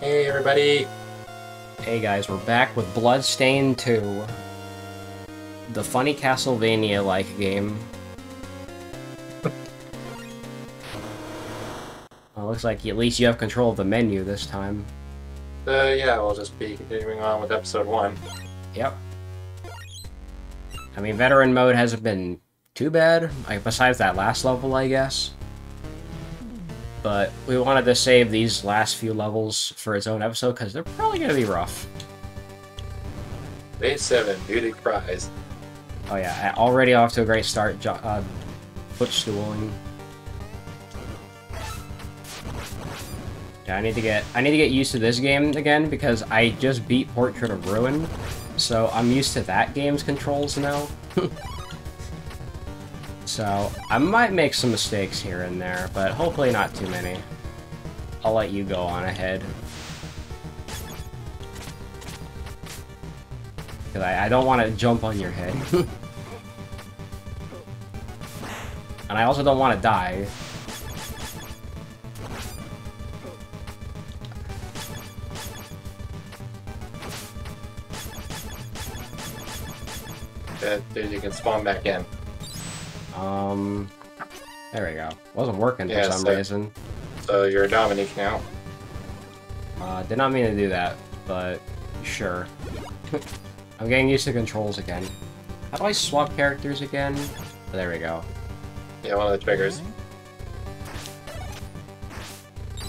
Hey everybody! Hey guys, we're back with Bloodstained 2. The funny Castlevania-like game. well, looks like at least you have control of the menu this time. Uh, yeah, we'll just be continuing on with episode 1. Yep. I mean, veteran mode hasn't been too bad, like, besides that last level, I guess. But we wanted to save these last few levels for its own episode, because they're probably going to be rough. Day 7, Beauty Cries. Oh yeah, already off to a great start, uh, footstooling. Yeah, I need to get I need to get used to this game again because I just beat Portrait of Ruin, so I'm used to that game's controls now. so I might make some mistakes here and there, but hopefully not too many. I'll let you go on ahead. Because I, I don't want to jump on your head. and I also don't want to die. That you can spawn back in. Um, there we go. Wasn't working Yeah, for some so- reason. So you're a Dominique now. Uh, did not mean to do that, but sure. I'm getting used to controls again. How do I swap characters again? Oh, there we go. Yeah, one of the triggers.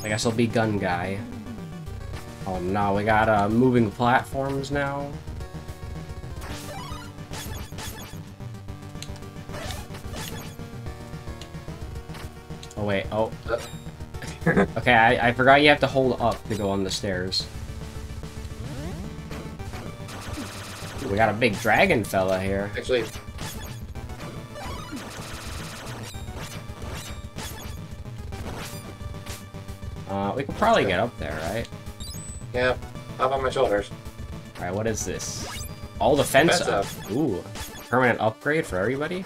I guess I'll be gun guy. Oh no, we got uh, moving platforms now. Oh wait, oh. okay, I, I forgot you have to hold up to go on the stairs. Ooh, we got a big dragon fella here. Actually, Uh, we could probably get up there, right? yeah, up on my shoulders. Alright, what is this? All the fence Fence up. up. Ooh. Permanent upgrade for everybody?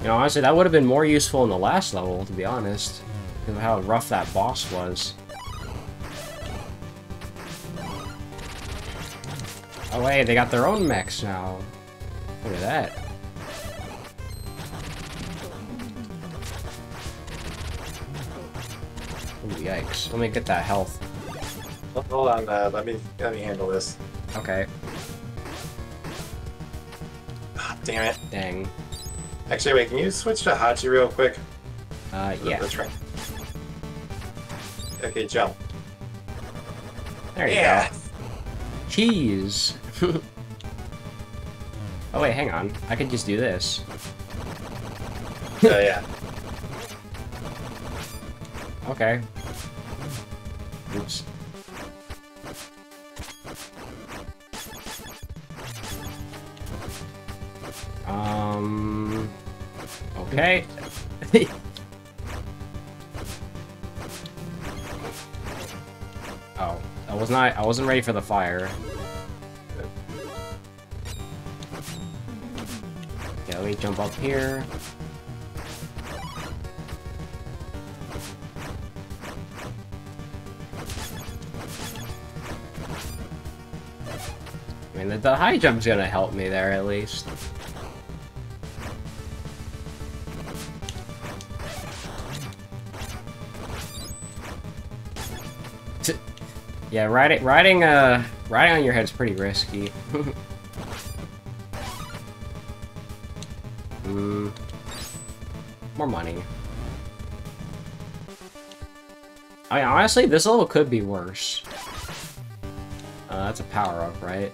You know, honestly, that would have been more useful in the last level, to be honest. Because of how rough that boss was. Oh wait, they got their own mechs now. Look at that. Ooh, yikes. Let me get that health. Hold on, uh, let me let me handle this. Okay. Ah, damn it. Dang. Actually, wait, can you switch to Hachi real quick? Uh, yeah. That's right. Okay, jump. There you Yeah. go. Cheese. oh wait, hang on. I could just do this. uh, yeah. Okay. Oops. Okay. oh, I was not. I wasn't ready for the fire. Yeah, let me jump up here. I mean, the, the high jump's gonna help me there at least. Yeah, riding riding uh riding on your head's pretty risky. Hmm. More money. I mean, honestly, this level could be worse. Uh, that's a power-up, right?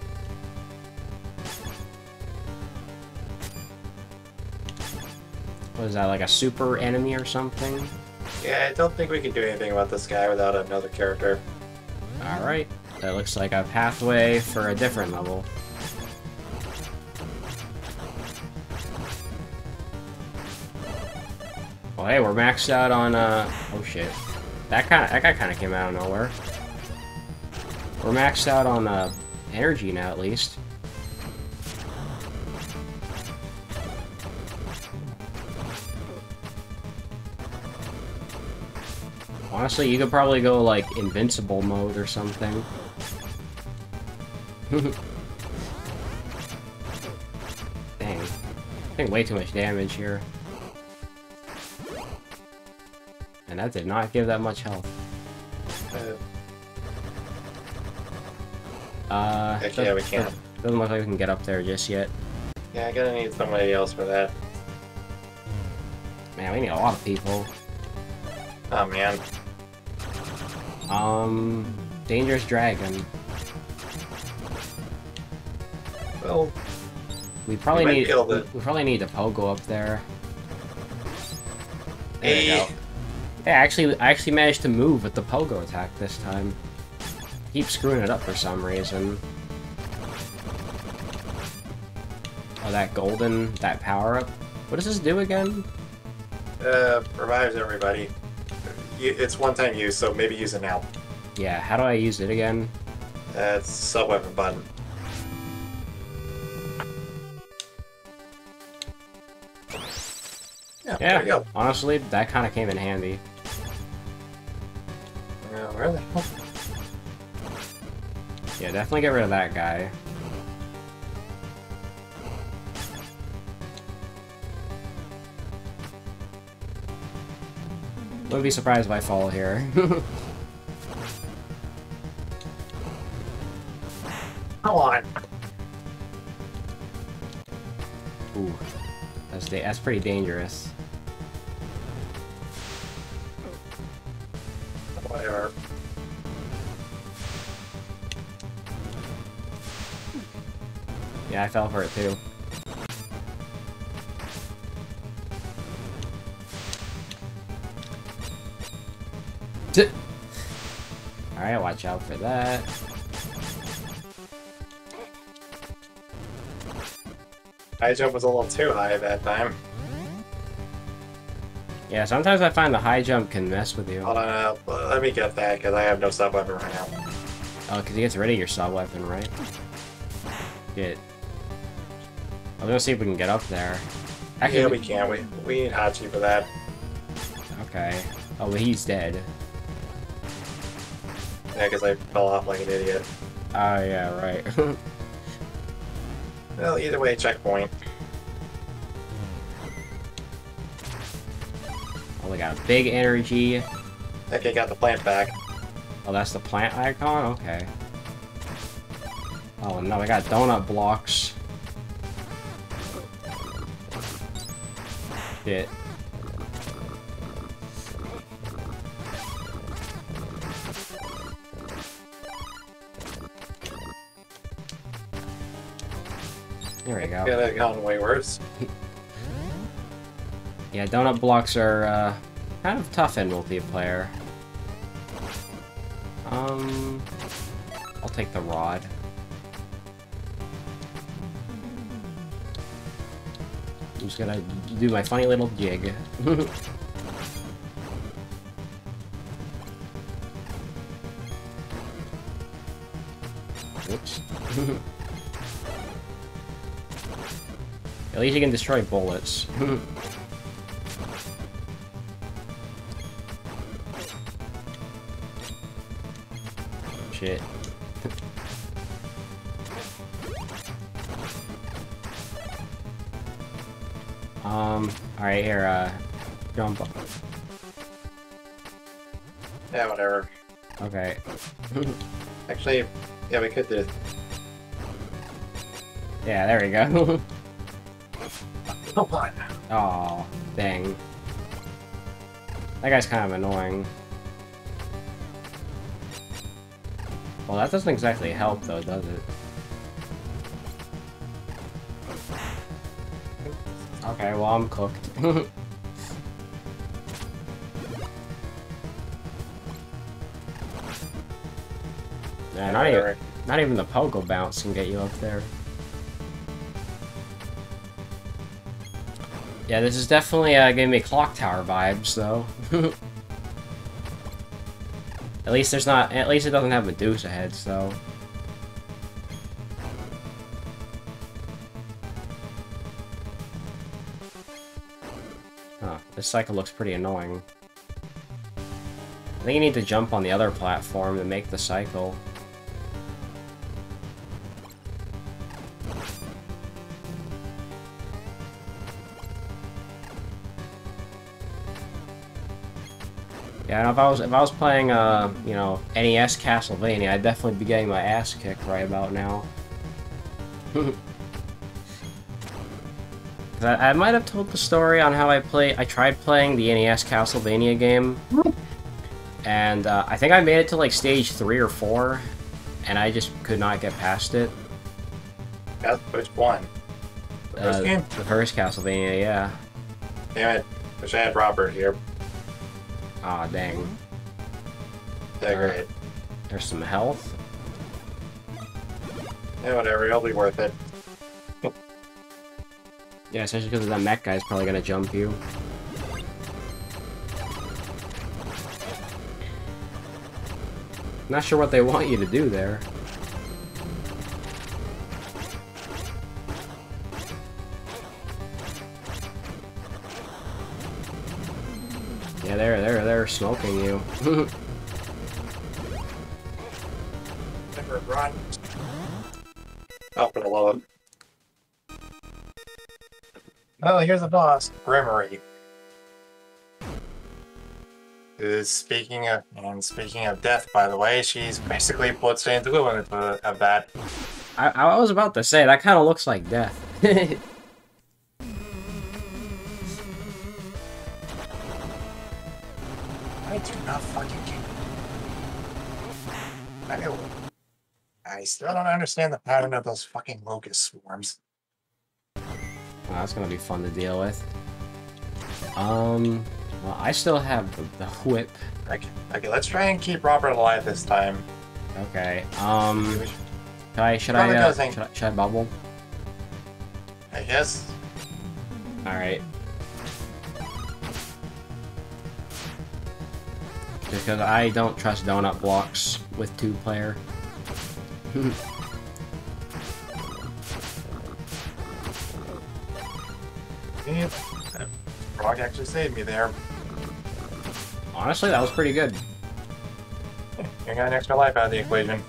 What is that, like a super enemy or something? Yeah, I don't think we can do anything about this guy without another character. Alright. That looks like a pathway for a different level. Well, hey, we're maxed out on, uh... Oh, shit. That kind of that guy kind of came out of nowhere. We're maxed out on, uh, energy now, at least. Honestly, you could probably go, like, invincible mode or something. Dang. I think way too much damage here. And that did not give that much health. Uh, yeah, we can. Doesn't look like we can get up there just yet. yeah, I'm gonna need somebody else for that. Man, we need a lot of people. Oh man. Um, Dangerous Dragon. Well, We probably might need to- we probably need to pogo up there. There we Hey. go. Yeah, actually, I actually managed to move with the pogo attack this time. Keep screwing it up for some reason. Oh, that golden, that power up. What does this do again? uh, revives everybody. It's one-time use, so maybe use it now. Yeah, how do I use it again? Uh, it's sub-weapon button. Yeah, there you go. honestly, that kind of came in handy. Yeah, really? Yeah, definitely get rid of that guy. Wouldn't be surprised if I fall here. Come on. Ooh, that's that's pretty dangerous. Whatever. Yeah, I fell for it too. Watch out for that. High jump was a little too high that time. Yeah, sometimes I find the high jump can mess with you. Hold on, uh, let me get that, because I have no sub-weapon right now. Oh, because he gets rid of your sub weapon, right? Shit. I was gonna see if we can get up there. Actually, yeah, we can. We, we need Hachi for that. Okay. Oh, he's dead. Yeah, because I fell off like an idiot. Oh, yeah, right. Well, either way, checkpoint. oh, we got a big energy. Okay, got the plant back. Oh, that's the plant icon? Okay. Oh, no, we got donut blocks. Shit. Go. Could have gone way worse. Yeah, donut blocks are uh, kind of tough in multiplayer. Um, I'll take the rod. I'm just gonna do my funny little jig. least you can destroy bullets. Shit. um, alright, here, uh, jump. Yeah, whatever. Okay. Actually, yeah, we could do it. yeah, there we go. Come on. oh, dang. That guy's kind of annoying. Well, that doesn't exactly help, though, does it? Okay, well, I'm cooked. yeah, not even, not even the pogo bounce can get you up there. Yeah, this is definitely uh, giving me clock tower vibes, though. at least there's not. At least it doesn't have Medusa heads, though. Huh, this cycle looks pretty annoying. I think you need to jump on the other platform to make the cycle. Yeah, if I was if I was playing uh you know NES Castlevania, I'd definitely be getting my ass kicked right about now. I, I might have told the story on how I play. I tried playing the NES Castlevania game, and uh, I think I made it to like stage three or four, and I just could not get past it. That's which one? The first Uh, game? The first Castlevania, yeah. Damn it. Wish I had Robert here. Aw, dang. Alright. great. There's some health. Yeah, whatever. It'll be worth it. Yeah, especially because that mech guy's probably gonna jump you. Not sure what they want you to do there. Yeah, they're they're they're smoking you. Never run. Oh, for the love. Oh, here's the boss, Gremory. Is speaking of, and speaking of death, by the way, she's basically bloodstained equivalent of of that. I, I was about to say that kind of looks like death. I do not fucking care. I. I still don't understand the pattern of those fucking locust swarms. Well, that's gonna be fun to deal with. Um, well, I still have the, the whip. Okay, okay, let's try and keep Robert alive this time. Okay. Um, should I should I, uh, should I should I bubble? I guess. All right. Because I don't trust donut blocks with two player. Yeah, Frog actually saved me there. Honestly, that was pretty good. You got an extra life out of the equation.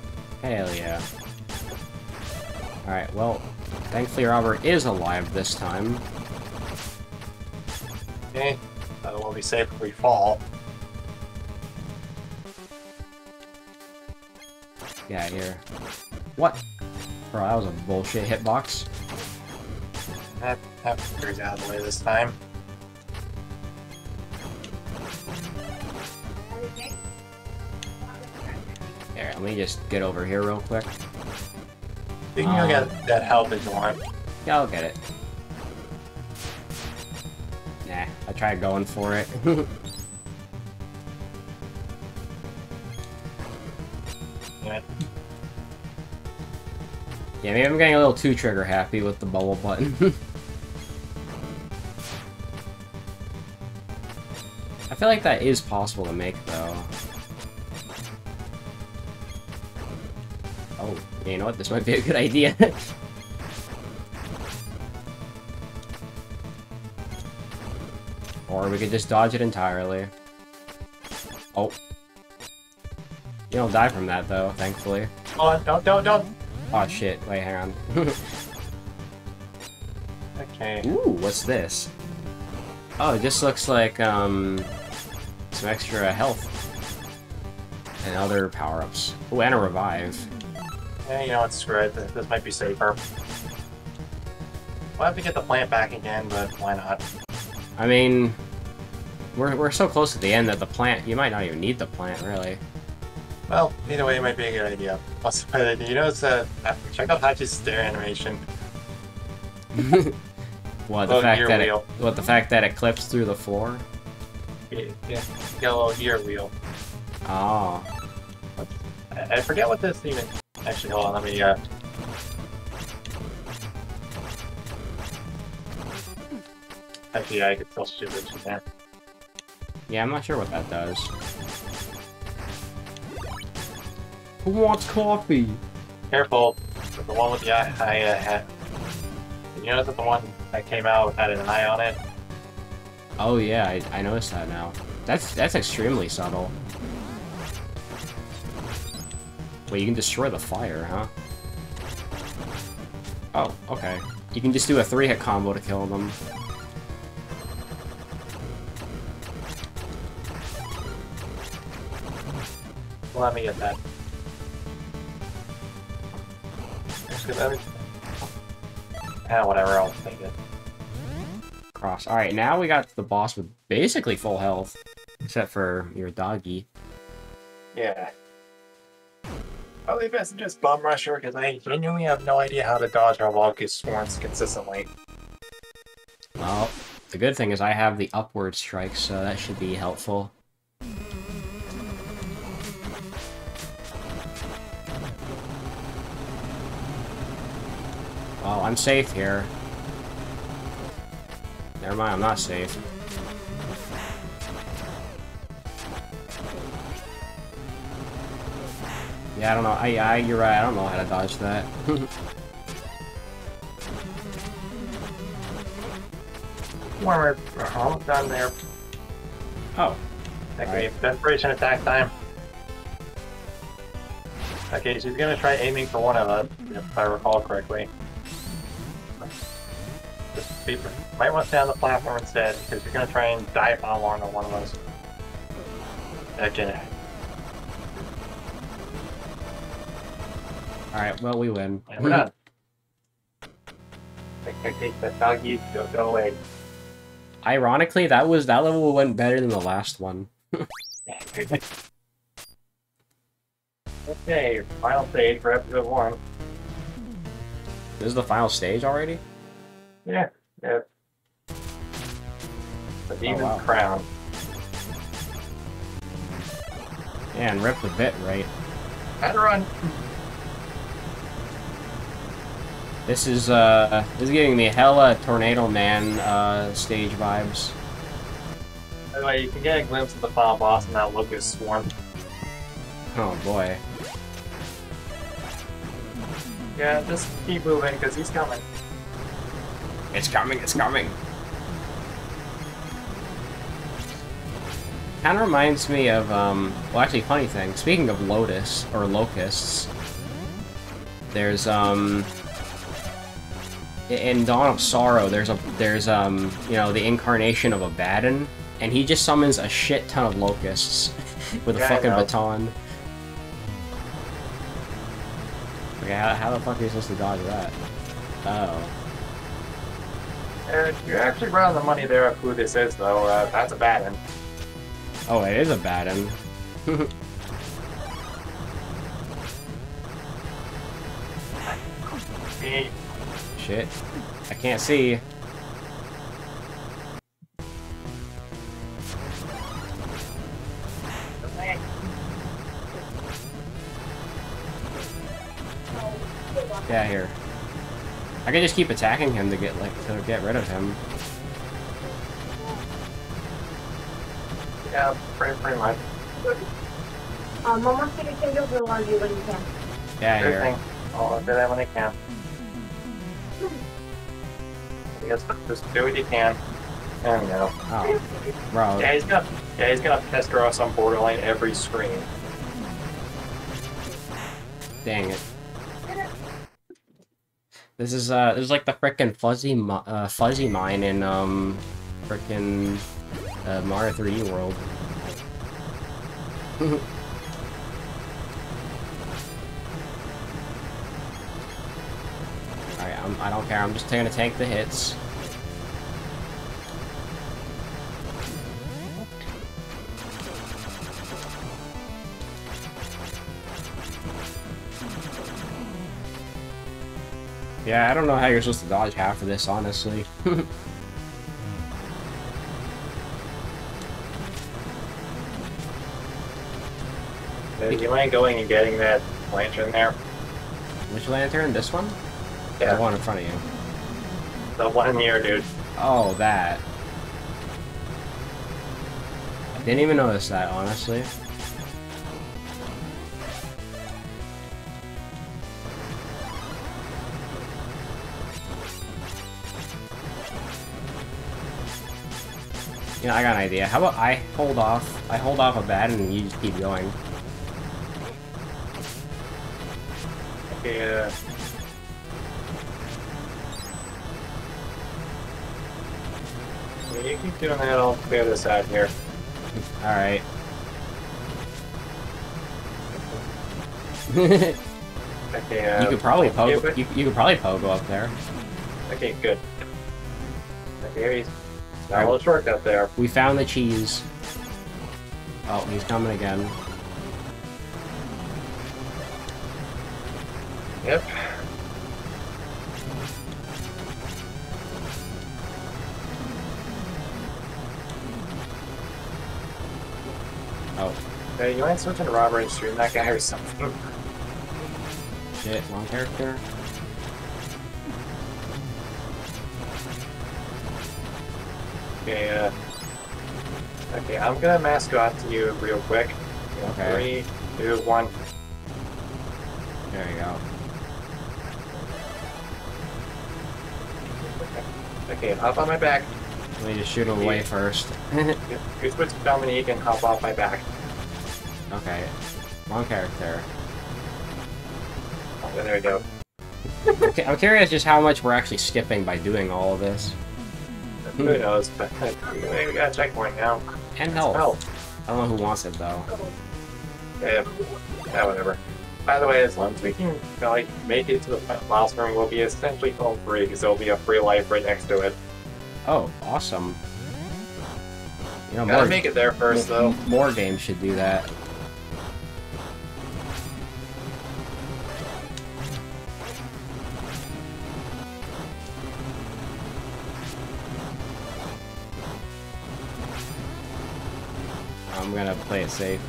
Hell yeah. Alright, well, thankfully Robert is alive this time. Okay, uh, we'll be safe if we fall. Yeah, here. What? Bro, that was a bullshit hitbox. That, that figures out of the way this time. Here, let me just get over here real quick. You can go Um, get that health if you want. Yeah, I'll get it. Nah, I tried going for it. yeah, maybe I'm getting a little too trigger happy with the bubble button. I feel like that is possible to make, though. Oh, you know what? This might be a good idea. or we could just dodge it entirely. Oh. You don't die from that, though, thankfully. Oh, don't, don't, don't. Oh shit, wait, hang on. Okay. Ooh, what's this? Oh, it just looks like, um, some extra health. And other power-ups. Ooh, and a revive. Yeah, you know what? Screw it. This, this might be safer. We'll have to get the plant back again, but why not? I mean, we're, we're so close to the end that the plant, you might not even need the plant, really. Well, either way, it might be a good idea. Also, but you know, it's uh, check out Hachi's stair animation. what, the fact that it, wheel. what, the fact that it clips through the floor? Yeah, yeah. Little gear wheel. Oh. I, I forget what this even. Actually, hold on. Let me. uh... Actually, I could still shoot it. Yeah, I'm not sure what that does. Who wants coffee? Careful. The one with the eye, eye uh, hat. You notice that the one that came out had an eye on it? Oh yeah, I, I noticed that now. That's that's extremely subtle. Wait, you can destroy the fire, huh? Oh, okay. You can just do a three-hit combo to kill them. Let me get that. Ah, whatever, I'll take it. Cross. Alright, now we got the boss with basically full health. Except for your doggy. Yeah. Probably best to just bum rush her because I genuinely have no idea how to dodge our Locust Swarms consistently. Well, the good thing is I have the upward strike, so that should be helpful. Well, I'm safe here. Never mind, I'm not safe. Yeah, I don't know. I, I, you're right. I don't know how to dodge that. We're almost done there. oh, Okay, desperation attack time. Okay, she's gonna try aiming for one of us, if I recall correctly. Just might want to stay on the platform instead, because you're gonna try and dive bomb onto one of us. Uh, okay. alright. Well, we win. And we're done. The doggy, go, go away. Ironically, that was that level went better than the last one. okay, final stage for episode one. This is the final stage already? Yeah, yeah. The Demon's wow. Crown. Yeah, and rip the bit right. Had And run! This is uh this is giving me hella Tornado Man uh stage vibes. By the way, you can get a glimpse of the final boss in that Locust Swarm. Oh boy. Yeah, just keep moving, because he's coming. It's coming, it's coming. Kinda reminds me of um well actually funny thing, speaking of Lotus or locusts, there's um in Dawn of Sorrow, there's a there's um you know the incarnation of Abaddon, and he just summons a shit ton of locusts with a Yeah, I fucking baton. Okay, how, how the fuck are you supposed to dodge that? Oh, Uh, you're actually right on the money there of who this is, though. Uh, that's a bad one. oh, it is Abaddon. He- Shit, I can't see. Yeah, here. I can just keep attacking him to get like to get rid of him. Yeah, pretty, pretty much. Um, Mom wants you to change over the laundry when you can. Yeah, Sure here. thing. I'll do that when I can. I guess just do what you can. There we go. Oh, bro. Yeah, he's gonna, yeah, he's gonna pester us on borderline every screen. Dang it. This is uh, this is like the frickin' fuzzy uh, fuzzy mine in um, frickin' uh, Mario 3D World. Alright, I don't care. I'm just gonna tank the hits. Yeah, I don't know how you're supposed to dodge half of this, honestly. You mind going and getting that lantern there? Which lantern? This one? Yeah. The one in front of you. The one here, dude. Oh, that. I didn't even notice that, honestly. You know, I got an idea. How about I hold off, I hold off a bat and you just keep going. Okay, uh... Yeah, you keep doing that, I'll clear this out here. Alright. Okay, uh... could probably yeah, pogo. You, you could probably pogo up there. Okay, good. Okay, he's got a little shortcut there. We found the cheese. Oh, he's coming again. Yep. Oh, Hey, you mind switching to Robert and stream that guy or something? shit, wrong character. Okay, uh... Okay, I'm gonna mascot to you real quick. Okay. Three, two, one. There you go. Okay, hop on my back. Let me just shoot him away first. You you switch Dominique and hop off my back. okay. One character. Oh, there we go. Okay, I'm curious just how much we're actually skipping by doing all of this. Who knows, but we got a checkpoint now. And health. Oh, I don't know who wants it though. yeah, yeah, whatever. By the way, as long as we can like make it to the room, we'll be essentially home free because there'll be a free life right next to it. Oh, awesome. You know, Gotta more, make it there first, though. more games should do that. I'm gonna play it safe.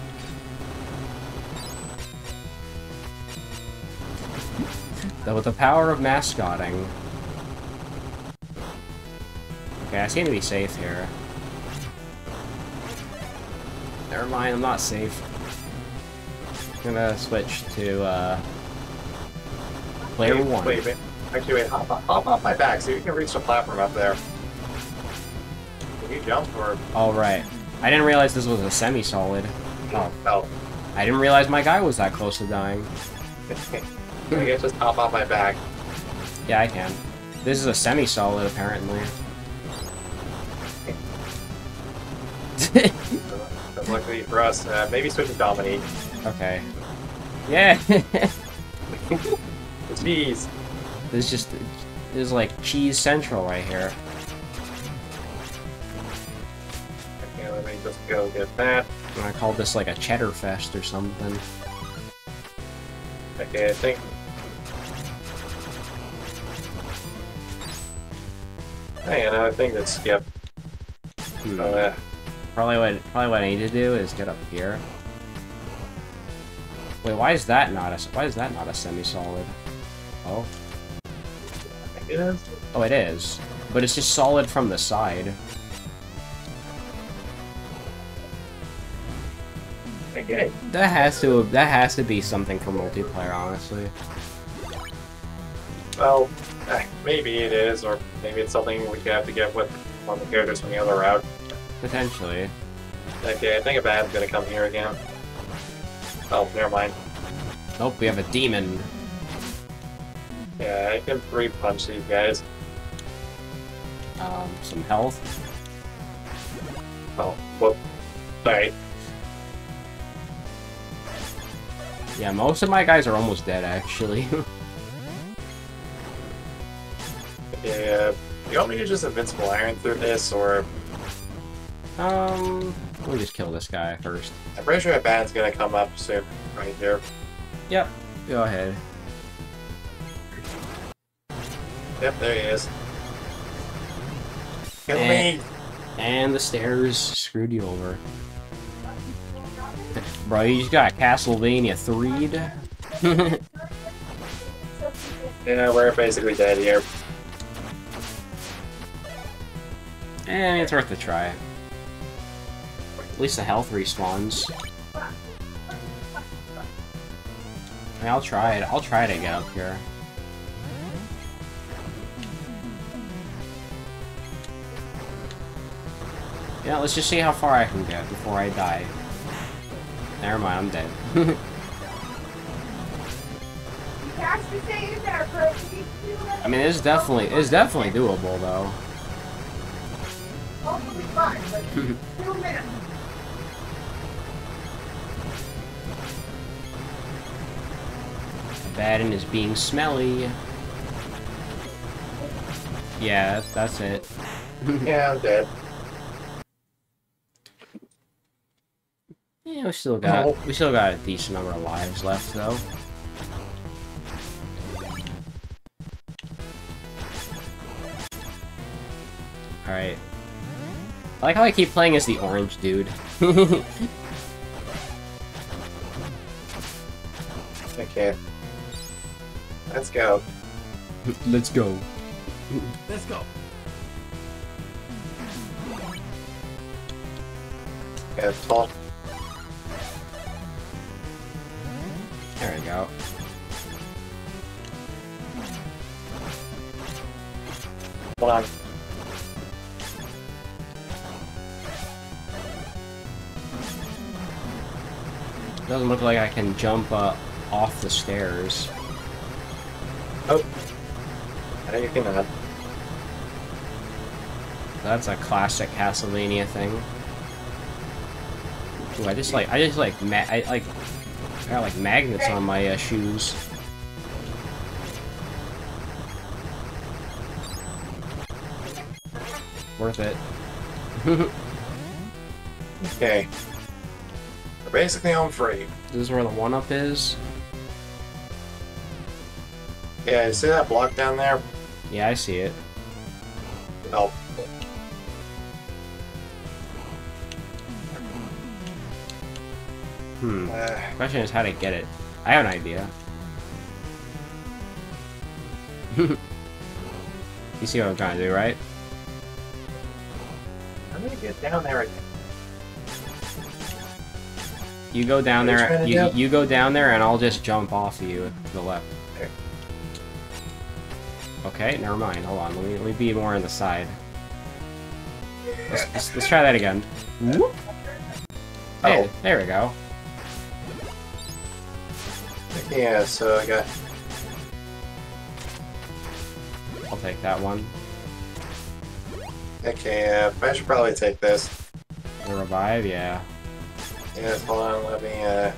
Though with the power of mascotting. Okay, I seem to be safe here. Never mind, I'm not safe. I'm gonna switch to, uh... Player wait, one. Wait, wait. Actually, wait. Hop, hop off my back so you can reach the platform up there. Can you jump or? Alright. I didn't realize this was a semi-solid. Oh. Oh. I didn't realize my guy was that close to dying. I guess just hop off my back. Yeah, I can. This is a semi-solid, apparently. But luckily for us, uh, maybe switch to Dominique. okay. Yeah! Jeez. this is just... This is like cheese central right here. Go get that. I'm gonna call this like a cheddar fest or something. Okay, I think. Hey, another thing that skip. Hmm. Uh, Probably what probably what I need to do is get up here. Wait, why is that not a why is that not a semi-solid? Oh, I think it is. oh, it is, but it's just solid from the side. Okay. That has to that has to be something for multiplayer, honestly. Well, eh, maybe it is, or maybe it's something we have to get with one of the characters from the other route. Potentially. Okay, I think a bad's gonna come here again. Oh, never mind. Nope, we have a demon. Yeah, I can three punch these guys. Um, some health. Oh, whoop. Sorry. Yeah, most of my guys are almost dead, actually. Yeah, you want me to just invincible iron through this, or um, let me just kill this guy first. I'm pretty sure a bad's gonna come up soon, right here. Yep, go ahead. Yep, there he is. Kill Eh. me! And the stairs screwed you over. Bro, you just got Castlevania 3'd. Yeah, we're basically dead here. and it's worth a try. At least the health respawns. I mean, I'll try it. I'll try to get up here. Yeah, let's just see how far I can get before I die. Never mind, I'm dead. I mean, it's definitely it's definitely doable though. Baden is being smelly. Yeah, that's, that's it. Yeah, I'm dead. Yeah, we still got No. we still got a decent number of lives left though. Alright. I like how I keep playing as the orange dude. Okay. Let's go. Let's go. Let's go. Yeah, tall. There we go. Hold on. Doesn't look like I can jump uh, off the stairs. Oh. I you cannot. That's a classic Castlevania thing. Ooh, I just like I just like ma I like I got like magnets on my uh, shoes. Worth it. Okay. We're basically home free. This is where the one up is. Yeah, you see that block down there? Yeah, I see it. Oh. Hmm. Uh, Question is how to get it. I have an idea. you see what I'm trying to do, right? I'm gonna get down there again. You go down What are there. You, do? you go down there, and I'll just jump off of you to the left. Okay. Okay, never mind. Hold on. Let me, let me be more on the side. Let's, let's, let's try that again. Whoop. Hey, Oh. there we go. Yeah, so I got. I'll take that one. Okay, uh, I should probably take this. The revive, yeah. Yes, hold on, let me, uh.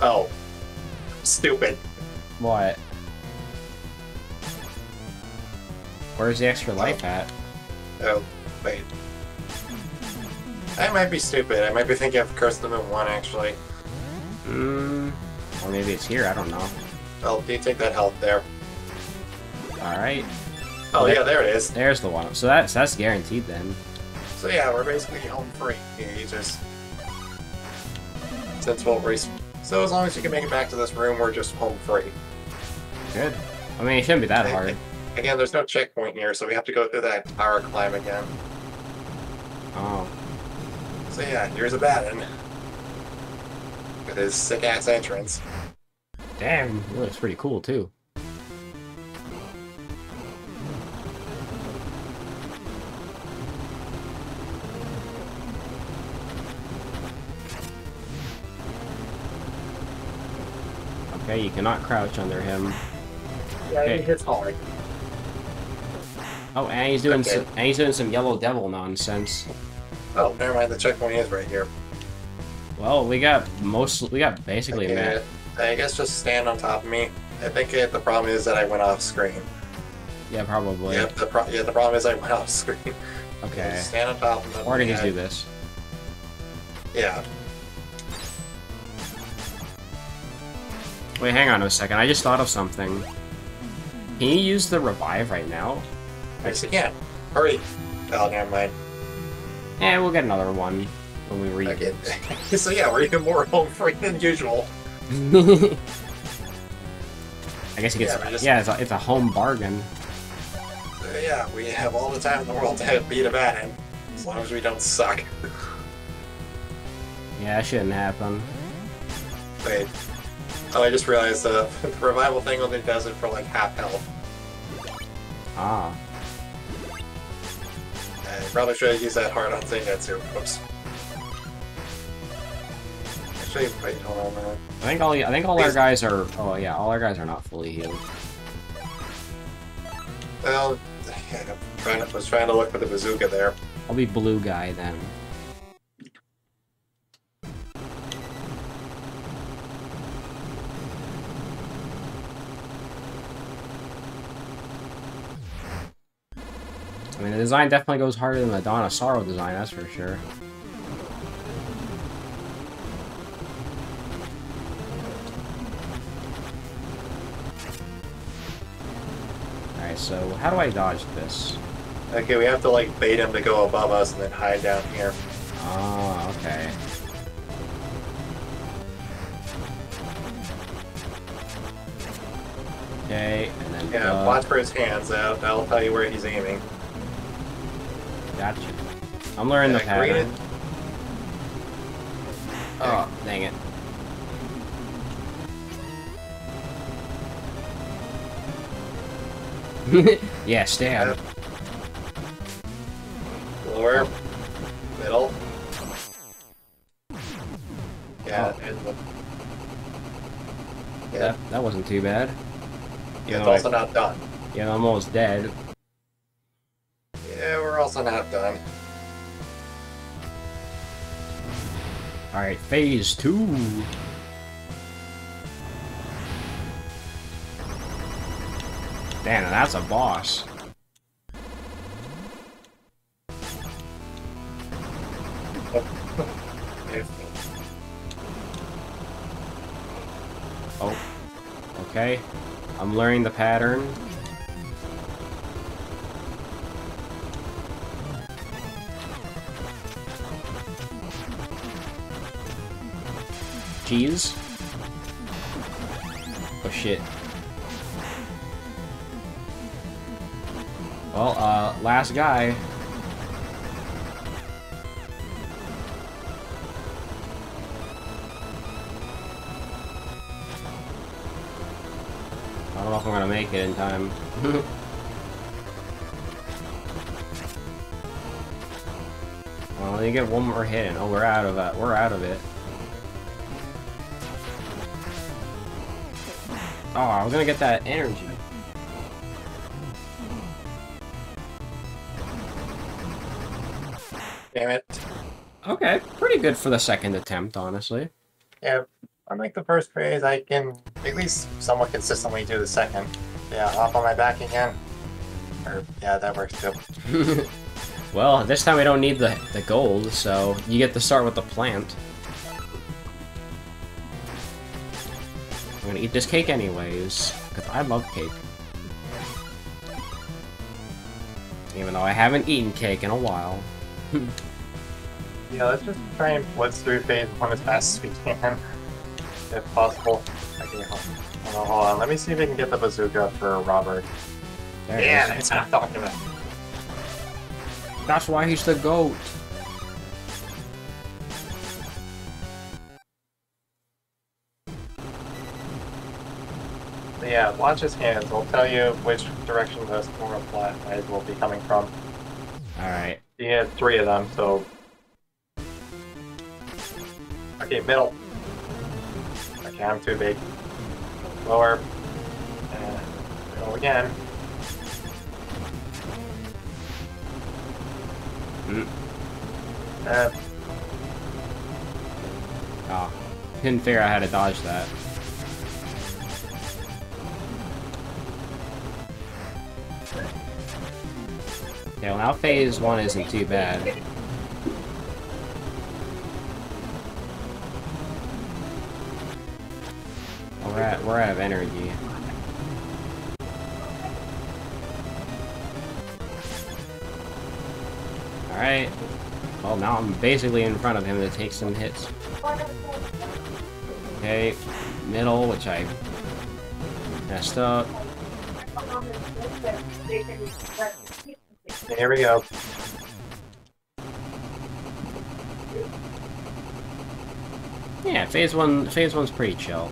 Oh. Stupid. What? Where's the extra life at? Oh, wait. I might be stupid. I might be thinking of Curse Moon 1, actually. Hmm. Or maybe it's here. I don't know. Oh, do you take that health there? All right. Oh, yeah, there it is. There's the one. So that's that's guaranteed then. So yeah, we're basically home free. You just since we'll race. So as long as you can make it back to this room, we're just home free. Good. I mean, it shouldn't be that hard. Again, there's no checkpoint here, so we have to go through that tower climb again. Oh. So yeah, here's Abaddon. With his sick ass entrance. Damn, it looks pretty cool too. Okay, you cannot crouch under him. Yeah, Okay. he hits hard. Oh, and he's doing Okay. some, and he's doing some yellow devil nonsense. Oh, never mind. The checkpoint is right here. Well, we got most, we got basically Okay, met. I guess just stand on top of me. I think it, the problem is that I went off screen. Yeah, probably. Yeah, the pro- yeah, the problem is I went off screen. Okay. Just stand on top of me. Or to just do this. Yeah. Wait, hang on a second. I just thought of something. Can you use the revive right now? Yes, you can. Hurry. Oh, never mind. Eh, we'll get another one when we read. Okay. so yeah, we're even more home free than usual. I guess you get. Yeah, Yeah, it's, a, it's a home bargain. So yeah, we have all the time in the world to beat Abaddon. As long as we don't suck. Yeah, that shouldn't happen. Wait. Oh, I just realized uh, the revival thing only does it for like half health. Ah. I probably should have used that hard on. Whoops. I Actually, wait, hold on a minute. I think all I think all our guys are. Oh yeah, all our guys are not fully healed. Well, I'm trying to, was trying to look for the bazooka there. I'll be blue guy then. Design definitely goes harder than the Dawn of Sorrow design, that's for sure. Alright, so how do I dodge this? Okay, we have to like bait him to go above us and then hide down here. Oh, okay. Okay, and then Yeah, uh, watch for his hands. That'll, that'll tell you where he's aiming. I'm learning the Yeah, green pattern. it. Oh, dang it. yeah, stab. Lower, middle. Yeah, oh. and the, yeah. That, that wasn't too bad. Yeah, it's also not done. I, know, I'm almost dead. Yeah, we're also not done. Alright, phase two. Damn, that's a boss. Oh. Okay. I'm learning the pattern. Cheese. Oh shit. Well, uh, last guy. I don't know if I'm gonna make it in time. well, me get one more hit, oh, we're out of it. We're out of it. Oh, I was gonna get that energy. Damn it. Okay, pretty good for the second attempt, honestly. Yeah, unlike the first phase, I can at least somewhat consistently do the second. Yeah, off on my back again. Or, yeah, that works too. well, this time we don't need the, the gold, so you get to start with the plant. Eat this cake anyways, because I love cake. Even though I haven't eaten cake in a while. Yeah, let's just try and blitz through phase one as fast as we can, if possible. Okay, hold on, hold on. Let me see if we can get the bazooka for Robert. There Yeah, that's what I'm talking about. That's why he's the goat. Yeah, watch his hands. I'll tell you which direction those four of flat will be coming from. Alright. He had three of them, so. Okay, middle. Okay, I'm too big. Lower. And middle again. Mm. Uh, Oh. Couldn't figure out how to dodge that. Okay, well now phase one isn't too bad. We're at we're out of energy. Alright. Well now I'm basically in front of him to take some hits. Okay, middle, which I messed up. Here we go. Yeah, phase one phase one's pretty chill.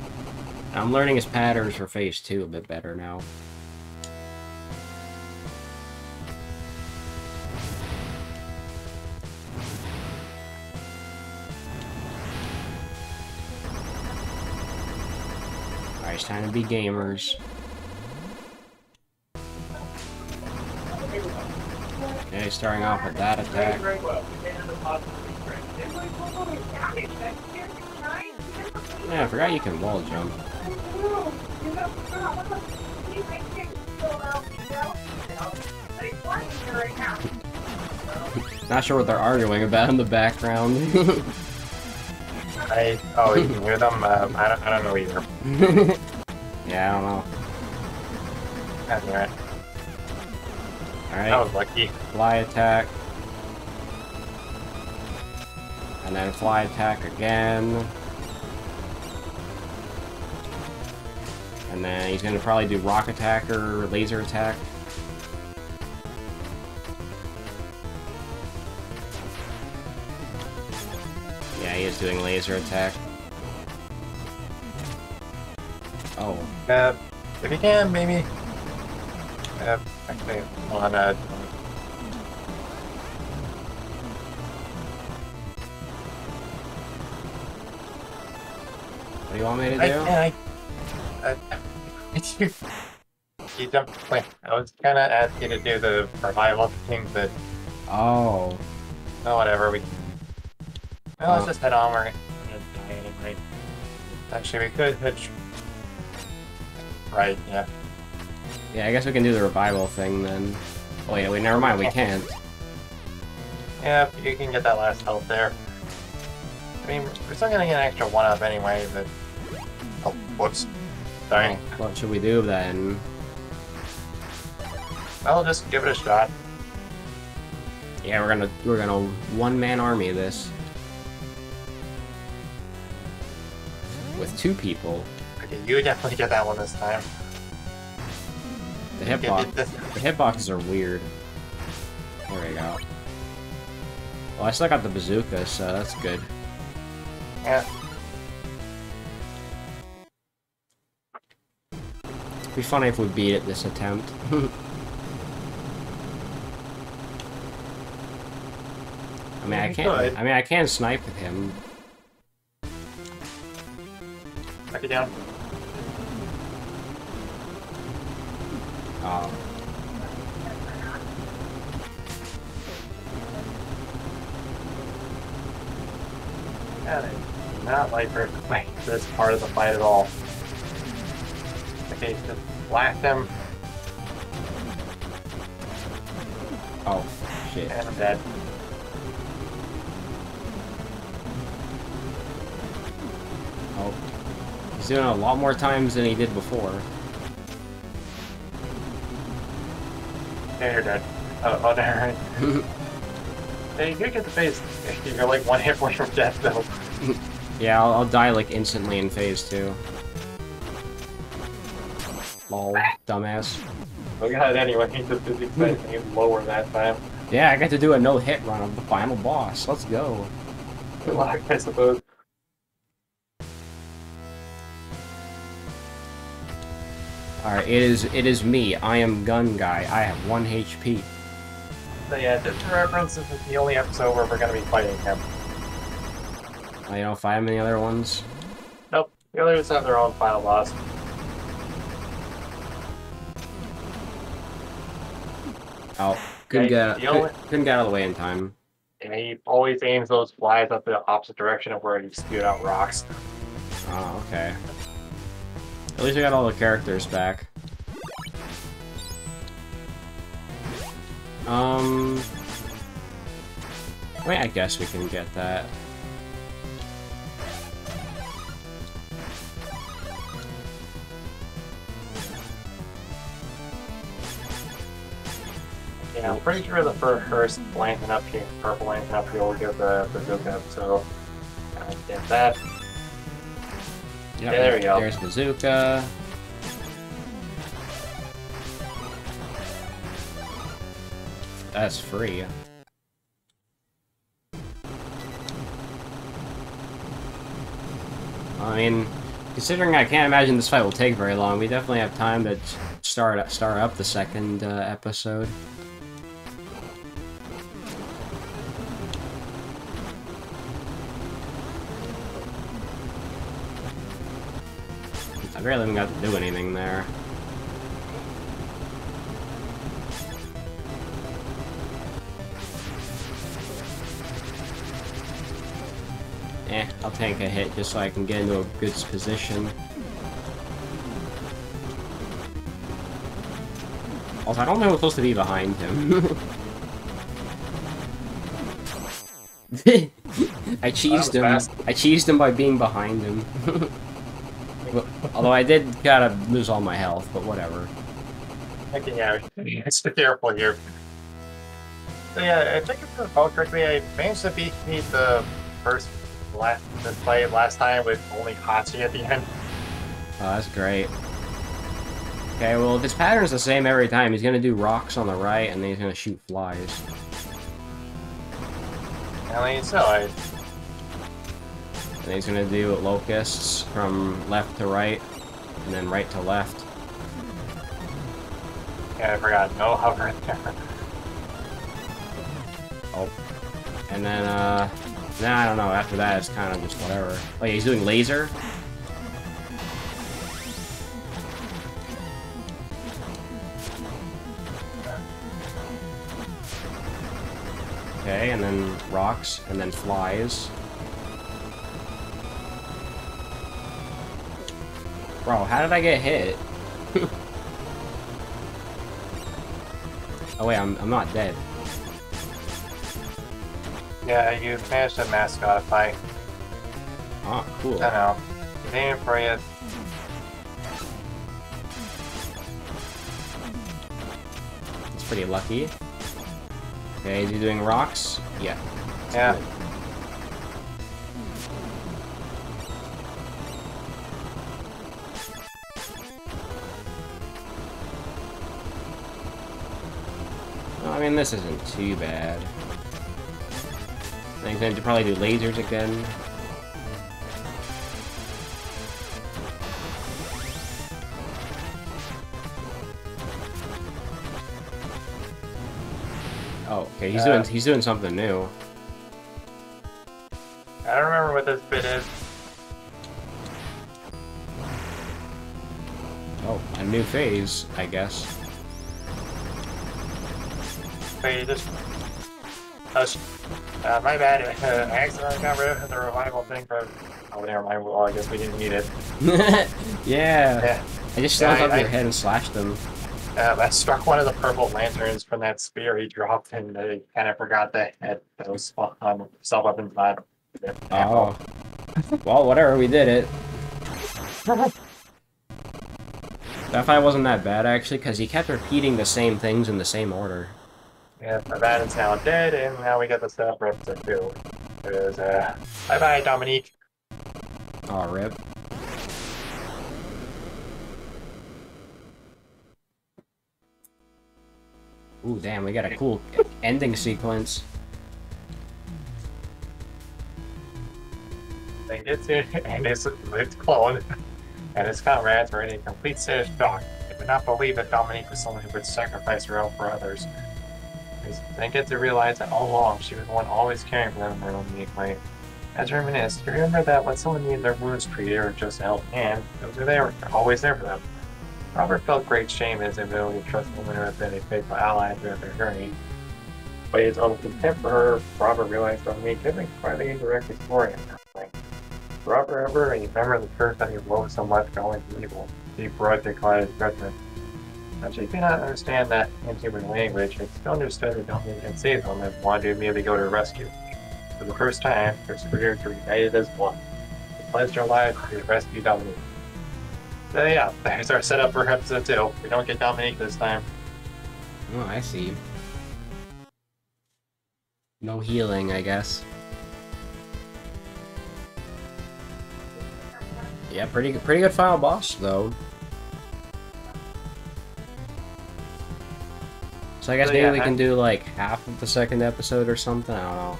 I'm learning his patterns for phase two a bit better now. Alright, it's time to be gamers. Starting off with that attack. Yeah, I forgot you can wall jump. Not sure what they're arguing about in the background. I oh you can hear them. Um, I don't I don't know either. yeah, I don't know. That's right. Alright. That was lucky. fly attack. And then fly attack again. And then he's gonna probably do rock attack or laser attack. Yeah, he is doing laser attack. Oh, Uh, if you can, maybe. Uh, actually, on uh, what do you want me to do? I, I, it's you. You jumped. Wait, I was gonna ask you to do the revival thing, but Oh, no, whatever. We. Well, Oh. let's just head on. We're gonna die anyway. Actually, we could hitch. Right. Yeah. Yeah, I guess we can do the revival thing then. Oh yeah, wait, never mind, we can't. Yeah, you can get that last health there. I mean, we're still gonna get an extra one up anyway, but. Oh, whoops. Sorry. Oh, what should we do then? I'll just give it a shot. Yeah, we're gonna we're gonna one man army this with two people. Okay, you definitely get that one this time. The hitbox the hitboxes are weird. There we go. Well, I still got the bazooka, so that's good. Yeah. It'd be funny if we beat it this attempt. I mean, I can't. I mean, I can snipe with him. Knock it down. Um, Do not like her like this part of the fight at all. Okay, just blast him, oh, shit. and I'm dead. Oh, he's doing it a lot more times than he did before. Yeah, you're dead. Oh, oh there. Hey, you do get the face. You're like one hit away from death, though. Yeah, I'll, I'll die like instantly in phase two. Lol, dumbass. Oh, we got it anyway. He just did expecting him lower that time. Yeah, I got to do a no-hit run of the final boss. Let's go. Good luck, I suppose. Alright, it is it is me. I am Gun Guy. I have one HP. So yeah, just for reference, this is the only episode where we're gonna be fighting him. I don't find any other ones. Nope. The others have their own final boss. Oh, couldn't Yeah, get the only- could, couldn't get out of the way in time. And he always aims those flies up the opposite direction of where he spewed out rocks. Oh, okay. At least I got all the characters back. Um. Wait, I guess we can get that. Yeah, I'm pretty sure the fir- first lantern up here, purple lantern up here, will give the bazooka. So, uh, get that. Yep, There we go. There's bazooka. That's free. I mean, considering I can't imagine this fight will take very long, we definitely have time to start start up the second uh, episode. Barely even got to do anything there. Eh, I'll tank a hit just so I can get into a good position. Also, I don't know what's supposed to be behind him. I cheesed him. fast. I cheesed him by being behind him. Although I did gotta lose all my health, but whatever. Okay, yeah, just be careful here. So yeah, I think if I recall correctly, I managed to beat beat the first last the play last time with only Hachi at the end. Oh, that's great. Okay, well, if his pattern's the same every time, he's gonna do rocks on the right, and then he's gonna shoot flies. I mean, so I And he's gonna do locusts from left to right, and then right to left. yeah, I forgot no hovering there. Oh. And then, uh... Nah, I don't know, after that it's kind of just whatever. Oh yeah, he's doing laser? Okay, and then rocks, and then flies. Bro, how did I get hit? oh wait, I'm, I'm not dead. Yeah, you managed to mascot a fight. Oh, cool. I know. Aiming for you. It's pretty lucky. Okay, is he doing rocks? Yeah. that's Yeah. good. I mean, this isn't too bad. He's going to probably do lasers again. Oh, okay. He's Uh, doing he's doing something new. I don't remember what this bit is. Oh, a new phase, I guess. You just. Uh, uh, my bad. Uh, I accidentally got rid of the revival thing from. Oh, never mind. Well, I guess we didn't need it. yeah. Yeah. I just Yeah, stuck up I- your I- head and slashed them. Um, I struck one of the purple lanterns from that spear he dropped, and I kind of forgot that it those um, self weapons on. Oh. well, whatever, we did it. That fight wasn't that bad, actually, because he kept repeating the same things in the same order. Yeah, my bad is now dead, and now we got the setup for episode two. It is, uh, bye bye, Dominique. Oh, rip. Ooh, damn, we got a cool ending sequence. They get to and his lived clone and his comrades were in a complete state of shock. They could not believe that Dominique was someone who would sacrifice her own for others. They get to realize that all along she was the one always caring for them in their own unique way. As reminisced, you remember that when someone needed their wounds treated or just help a hand, those were there, always there for them. Robert felt great shame in his inability to trust women who had been a faithful ally throughout their journey. But his own contempt for her, Robert realized Dominique had been quietly indirectly exploring him. Robert ever you remember the truth that he loathed so much going to evil. He brought cloud his judgment. But she did not understand that inhuman language, and still understood that Dominique had saved them and wanted to immediately go to rescue. For the first time, their spirits were united as one. They pledged their lives to rescue Dominique. So yeah, there's our setup for episode two. We don't get Dominique this time. Oh, I see. No healing, I guess. Yeah, pretty good, pretty good final boss though. So I guess So, maybe yeah, we I- can do like half of the second episode or something. I don't know.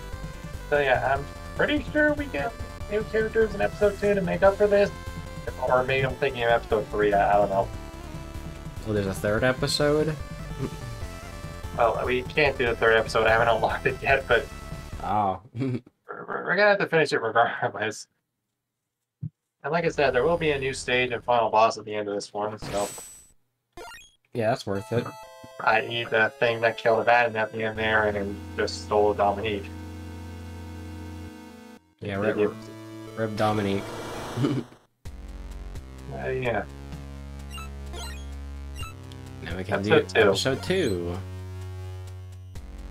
So yeah, I'm pretty sure we get new characters in episode two to make up for this. Or maybe I'm thinking of episode three, I I don't know. Oh, there's a third episode. Well, we can't do the third episode. I haven't unlocked it yet, but Oh, we're, we're we're gonna have to finish it regardless. And like I said, there will be a new stage and final boss at the end of this one, so Yeah, that's worth it. i.e. the thing that killed Abaddon at the end there and just stole Dominique. Yeah, Maybe- rip Dominique. Uh, yeah. Now we can Episode do two. episode two.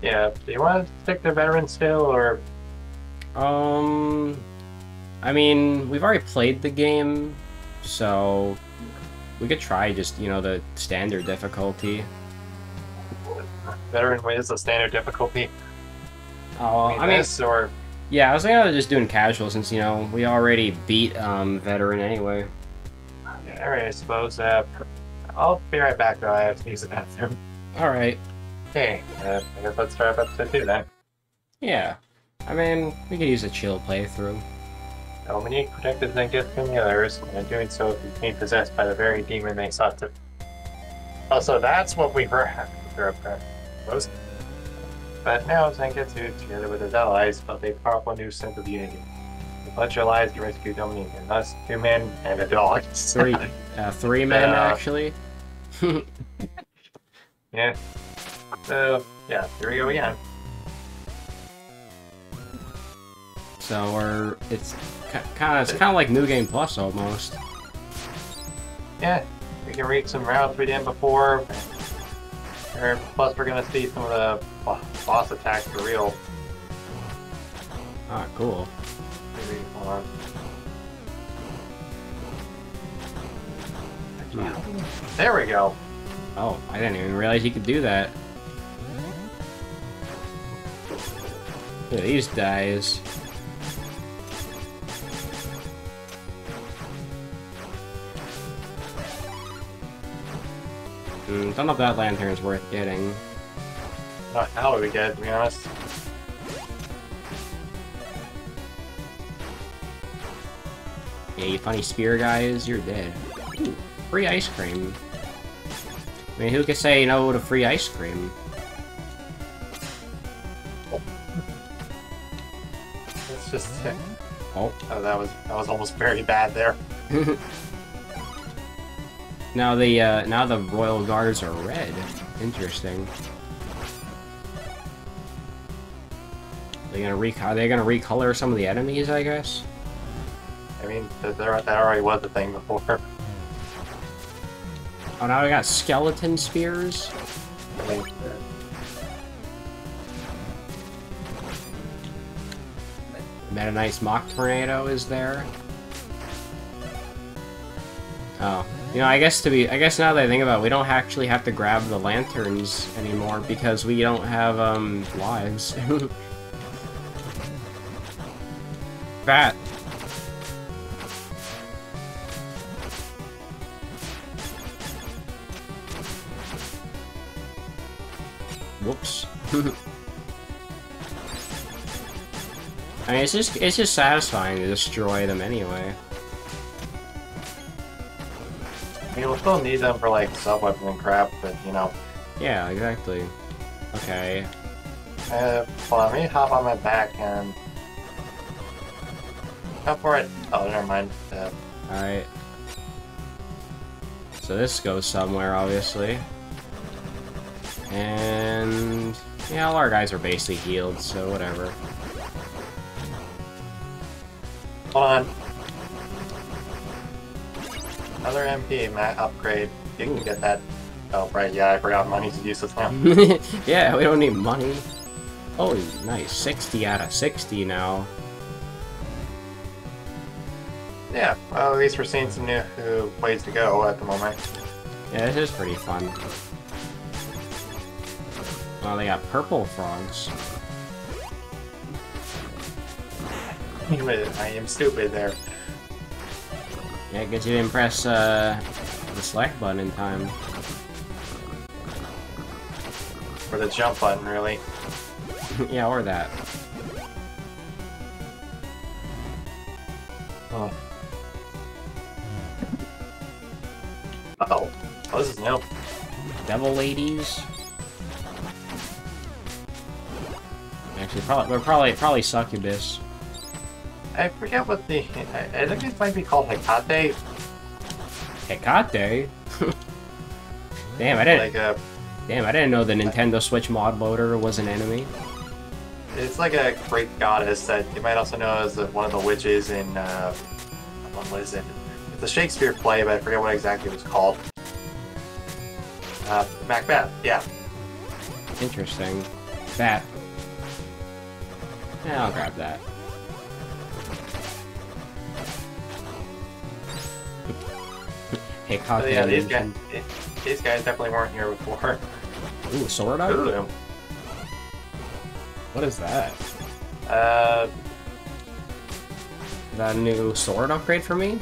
Yeah. Do you want to stick to veteran still, or Um, I mean, we've already played the game, so we could try just you know the standard difficulty. Veteran is the standard difficulty? Oh, I mean, I mean, this or yeah, I was thinking of just doing casual since you know we already beat um veteran anyway. yeah, all right, I suppose. Uh, I'll be right back though. I have to use the bathroom. All right, Okay, uh, I guess let's start up episode two then. yeah. I mean, we could use a chill playthrough. Dominique protected Zenith from the others, and in doing so became possessed by the very demon they sought to. Oh, so that's what we were after. Those. But now Zangetsu, together with his allies, felt a powerful new sense of unity. They pledged their lives to rescue Dominique, and thus two men and a dog. Three, uh, three men Uh, actually. yeah. So yeah, here we go again. So we're it's kind of it's kind of like New Game Plus almost. Yeah, we can read some routes we did before. Or plus, we're gonna see some of the boss attacks for real. Ah, cool. Maybe, hold on. There we go. Oh, I didn't even realize you could do that. Look at these guys. Hmm, don't know if that lantern's worth getting. Not how would we get, to be honest. Yeah, you funny spear guys, you're dead. Ooh, free ice cream. I mean, who could say no to free ice cream? It's just. Oh. Oh, that was that was almost very bad there. now the uh, now the royal guards are red. Interesting. They gonna re are they gonna recolor some of the enemies? I guess. I mean, that, that already was a thing before. Oh, now we got skeleton spears. Meta Knight's Mach Tornado is there. Oh. You know, I guess to be- I guess now that I think about it, we don't actually have to grab the lanterns anymore because we don't have, um, lives. Bat. Whoops. I mean, it's just it's just satisfying to destroy them anyway. Mean, we'll still need them for like sub weapon and crap, but you know. Yeah, exactly. Okay. Uh, well, let me hop on my back and. Go for it. Oh, never mind. Uh, Alright. So this goes somewhere, obviously. And... Yeah, all our guys are basically healed, so whatever. hold on. Another MP mat upgrade. You can get that. Oh, right, yeah, I forgot money's useless now. yeah, we don't need money. Oh, nice. 60 out of 60 now. Yeah, well, at least we're seeing some new ways to go at the moment. Yeah, this is pretty fun. Oh, they got purple frogs. I am stupid there. Yeah, because you didn't press uh, the select button in time. For the jump button, really. yeah, or that. Oh. Oh. Oh, this is new. Devil ladies. Actually, probably we're probably probably succubus. I forget what the. I, I think it might be called Hecate. Hecate. Damn, I didn't. Like a, Damn, I didn't know the Nintendo Switch mod loader was an enemy. it's like a great goddess that you might also know as one of the witches in. Uh, what is it? It's a Shakespeare play, but I forget what exactly it was called. Uh, Macbeth. Yeah. Interesting. That. Yeah, I'll grab that. Hecate. So yeah, these guys, these guys definitely weren't here before. Ooh, sword? Ooh. What is that? Uh, that new sword upgrade for me?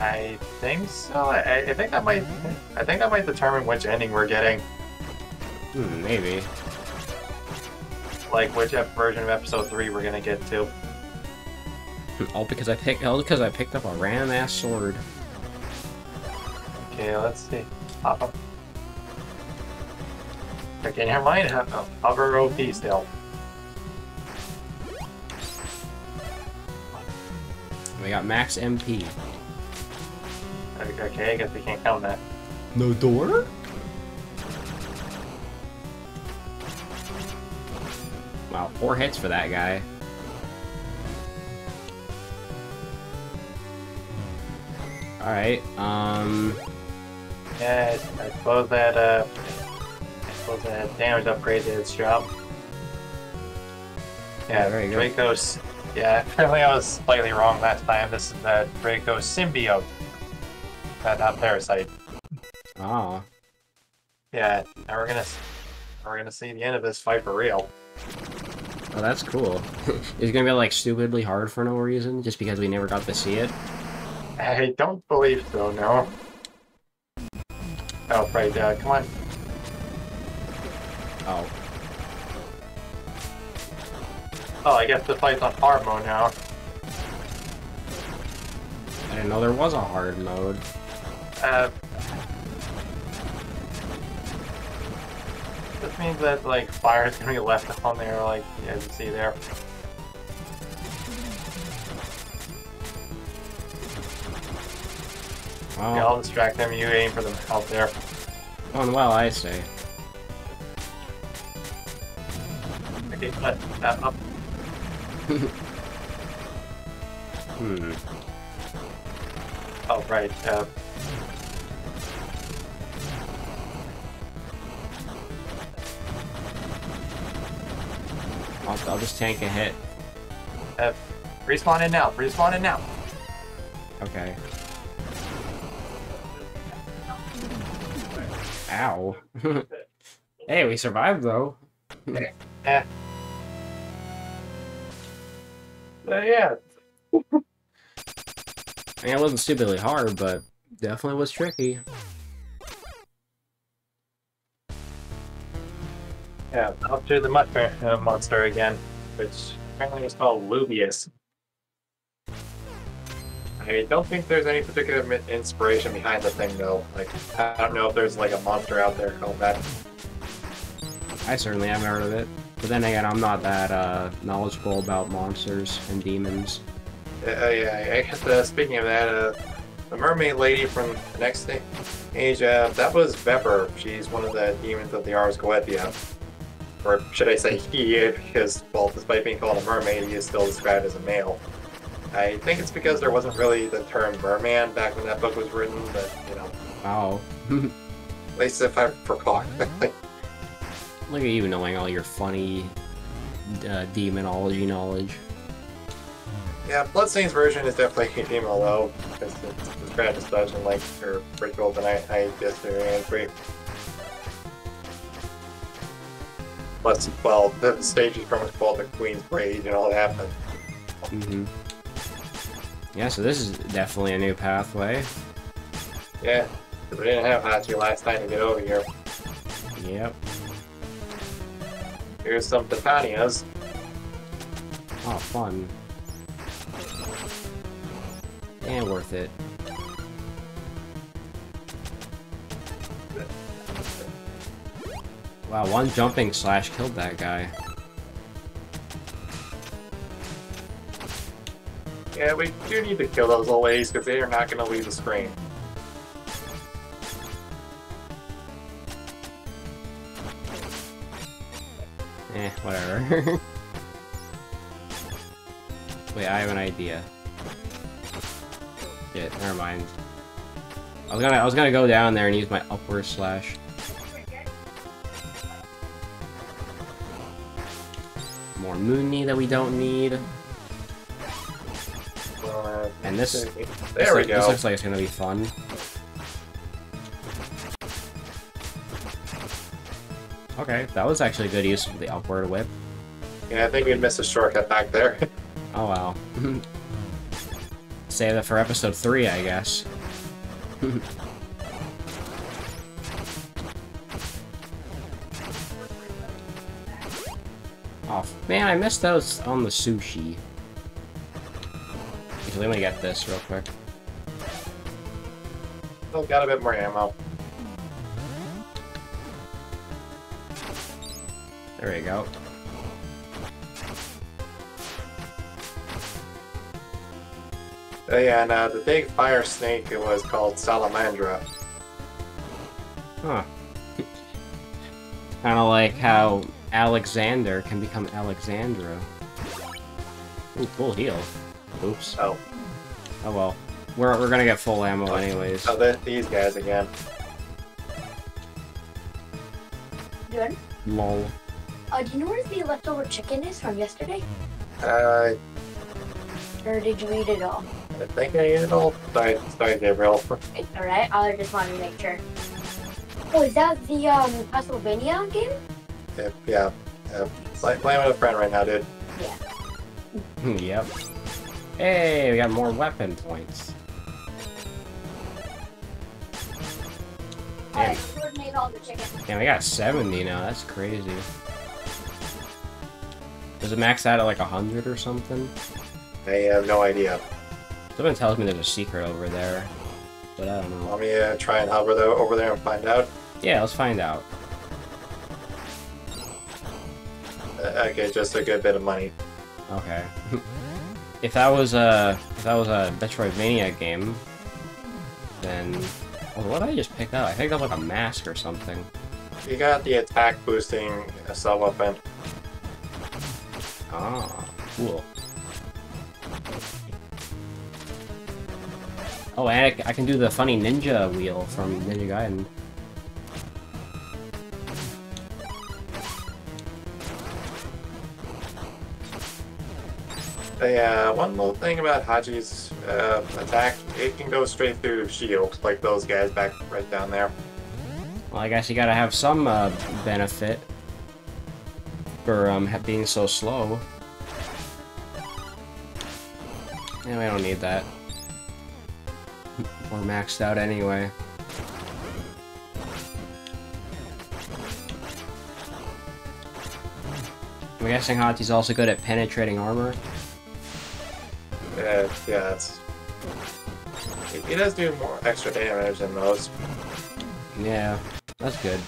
I think so. I, I think that might. I think that might determine which ending we're getting. Hmm, maybe. Like which version of episode three we're gonna get to. All because I picked all because I picked up a random ass sword. Okay, let's see. Pop up. Okay, never mind. Uh, Hover OP still. We got max MP. Okay, okay, I guess we can't count that. No door? Wow, four hits for that guy. Alright, um... Yeah, I, suppose that. Uh, I suppose that damage upgrade did its job. Yeah, very good. Draco's. Yeah, apparently I was slightly wrong last time. This is uh, the Draco symbiote. Not, not parasite. Oh. Yeah, now we're gonna s- we're gonna see the end of this fight for real. Oh, that's cool. Is it gonna be like stupidly hard for no reason, just because we never got to see it? I don't believe so. No. Oh right, uh, come on. Oh. Oh, I guess the fight's on hard mode now. I didn't know there was a hard mode. Uh, this means that like fire is gonna be left on there, like as you see there. Well, Yeah, I'll distract them. You aim for them out there. going well, I say. Okay, but uh, up. Hmm. Oh right. Uh, I'll, I'll just tank a hit. uh, respawn in now. Respawn in now. Okay. Ow. hey, we survived though. Eh. Uh, yeah. I mean, it wasn't stupidly hard, but definitely was tricky. Yeah. Up to the mushroom uh, monster again, which apparently was called Lubius. I don't think there's any particular inspiration behind the thing though. Like, I don't know if there's like a monster out there called that. I certainly haven't heard of it. But then again, I'm not that uh, knowledgeable about monsters and demons. Uh, yeah, I guess uh, speaking of that, uh, the mermaid lady from the next age, uh, that was Vepar. She's one of the demons of the Ars Goetia. Or should I say he, because, well, despite being called a mermaid, he is still described as a male. I think it's because there wasn't really the term merman back when that book was written, but, you know, Wow. at least if I recall. Look at you knowing all your funny uh, demonology knowledge. yeah, Bloodstain's version is definitely female, though, because it's described as in, like, her rituals, and I, I guess they're. Plus, well, the stage is pretty much called the Queen's Rage and all that, but hmm Yeah, so this is definitely a new pathway. Yeah, we didn't have Hachi last time to get over here. Yep. Here's some Titanias. Oh, fun. And worth it. Wow, one jumping slash killed that guy. Yeah, we do need to kill those little ladies because they are not going to leave the screen. Eh, whatever. Wait, I have an idea. Shit, never mind. I was gonna I was gonna go down there and use my upward slash. More Mooney that we don't need. This- there This we go. This looks like it's gonna be fun. Okay, that was actually a good use of the upward whip. Yeah, I think we missed a shortcut back there. Oh wow. Save that for episode 3, I guess. oh, man, I missed those on the sushi. Actually, let me get this real quick. Oh, got a bit more ammo. There we go. Oh, yeah, and uh, the big fire snake it was called Salamandra. Huh. kind of like how Alexander can become Alexandra. Ooh, full heal. Oops. Oh, Oh well. We're, we're gonna get full ammo anyways. oh the, these guys again. Good. Lol. Uh, do you know where the leftover chicken is from yesterday? Uh, Or did you eat it all? I think I ate it all. Sorry, sorry, Gabriel. It's alright, I just wanted to make sure. Oh, is that the um Castlevania game? yeah, yeah. yeah. Play, playing with a friend right now, dude. Yeah. yep. Hey, we got more weapon points. Damn, Alright, coordinate all the chicken. damn, we got 70 now. That's crazy. Does it max out at like 100 or something? I have no idea. Someone tells me there's a secret over there, but I don't know. Want me to try and hover there, over there and find out? Yeah, let's find out. Uh, okay, just a good bit of money. Okay. if that was a if that was a Metroidvania game, then well, what did I just pick up? I picked up like a mask or something. You got the attack boosting sub weapon. Ah, cool. Oh, and I can do the funny ninja wheel from Ninja Gaiden. Yeah, one little thing about Hachi's uh, attack, it can go straight through shield, like those guys back right down there. Well, I guess you gotta have some uh, benefit for um, being so slow. Yeah, we don't need that. We're maxed out anyway. I'm guessing Hachi's also good at penetrating armor. Uh, yeah, it's... He, he does do more extra damage than most. Yeah, that's good.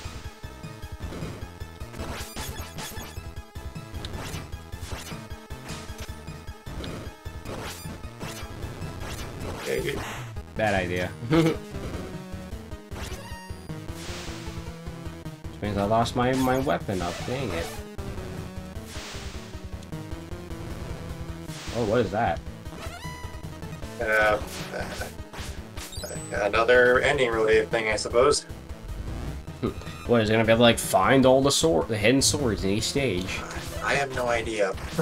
Yeah, you- Bad idea. Which means I lost my, my weapon up, dang it. Oh, what is that? Uh, another ending related thing, I suppose. What, is it gonna be able to, like, find all the sword, the hidden swords in each stage? I have no idea.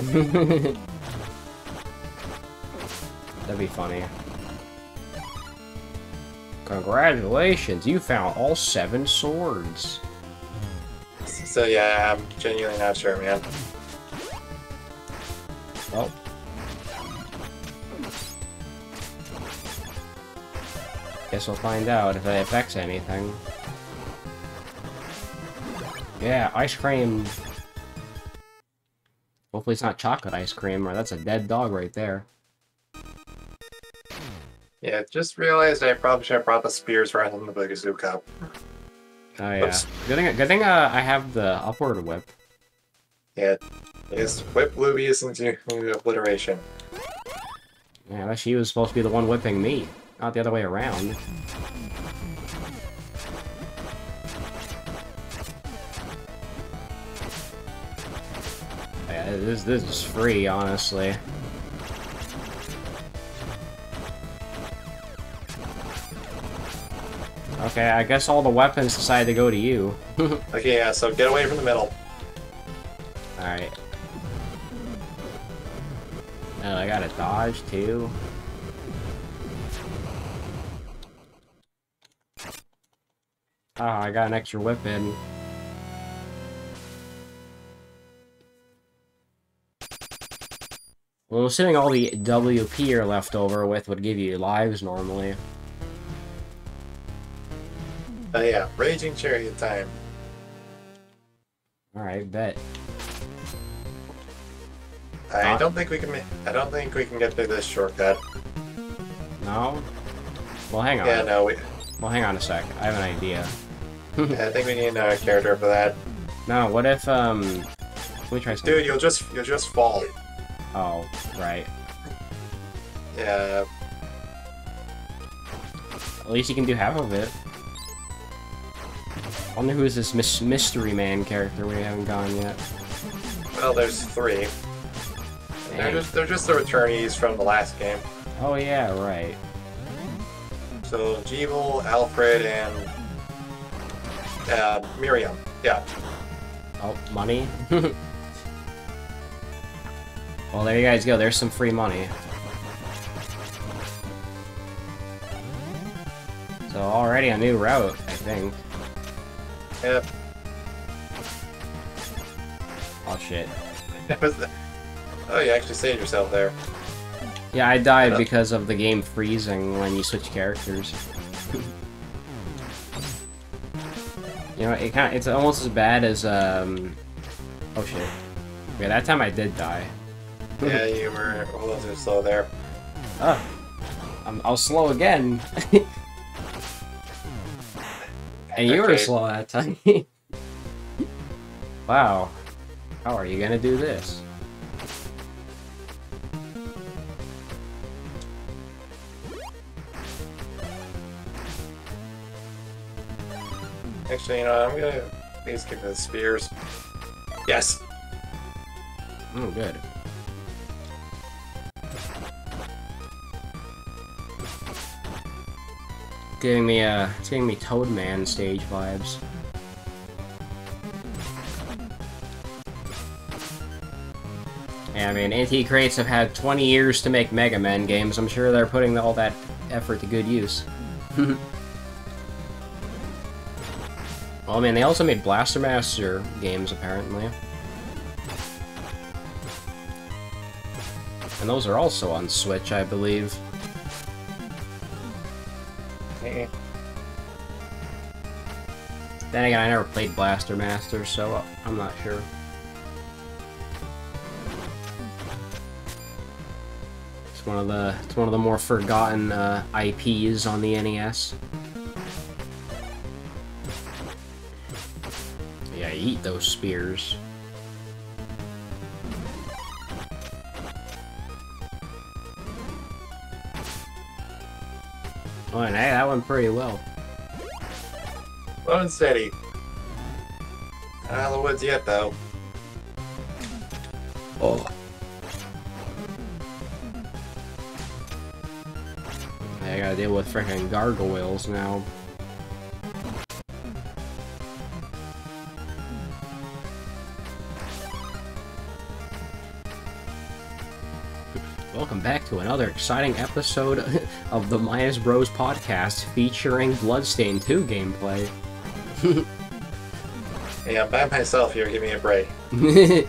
That'd be funny. Congratulations, you found all seven swords. So yeah, I'm genuinely not sure, man. Well. Guess we'll find out if it affects anything. Yeah, ice cream. Hopefully it's not chocolate ice cream, or that's a dead dog right there. Yeah, just realized I probably should have brought the spears rather than the Bugazoo Oh yeah. Oops. Good thing, good thing uh, I have the upward whip. Yeah, it's whip Luby into obliteration. Yeah, she was supposed to be the one whipping me, not the other way around. Yeah, this this is free, honestly. Okay, I guess all the weapons decided to go to you. Okay, yeah, so get away from the middle. Alright. Oh, I got a dodge too. Oh, I got an extra weapon. Well, assuming all the WP are left over with would give you lives normally. Oh yeah, Raging Chariot time. Alright, bet. I Huh? don't think we can. I don't think we can get through this shortcut. No? Well, hang on. Yeah, no, we. Well, hang on a sec. I have an idea. I think we need a character for that. No, what if, um... Let me try something. Dude, you'll just you'll just fall. Oh, right. Yeah, At least you can do half of it. I Wonder who's this mis mystery man character we haven't gone yet. well, there's three. They're just they're just the returnees from the last game. Oh yeah, right. So Gebel, Alfred, and uh, Miriam. Yeah. Oh, money. well, there you guys go. There's some free money. So already a new route, I think. Yep. Oh shit. Oh, you actually saved yourself there. Yeah, I died because of the game freezing when you switch characters. you know, it kind of, it's almost as bad as um. Oh shit. Yeah, that time I did die. Yeah, you were a little too slow there. Oh, I'm, I'll slow again. and you were slow that time. wow. How are you gonna do this? Actually, you know, I'm gonna please give the spears. Yes. Oh, good. Giving me uh, it's giving me Toadman stage vibes. Yeah, I mean, Inti Creates have had 20 years to make Mega Man games. I'm sure they're putting all that effort to good use. well, man, they also made Blaster Master games, apparently. And those are also on Switch, I believe. Eh. Then again, I never played Blaster Master, so I'm not sure. It's one of the it's one of the more forgotten uh, IPs on the NES. Eat those spears. Oh, and hey, that went pretty well. Slow and steady. Not out of the woods yet, though. Oh. I gotta deal with freaking gargoyles now. To another exciting episode of the Minus Bros podcast featuring Bloodstain 2 gameplay. Hey, I'm by myself here. Give me a break.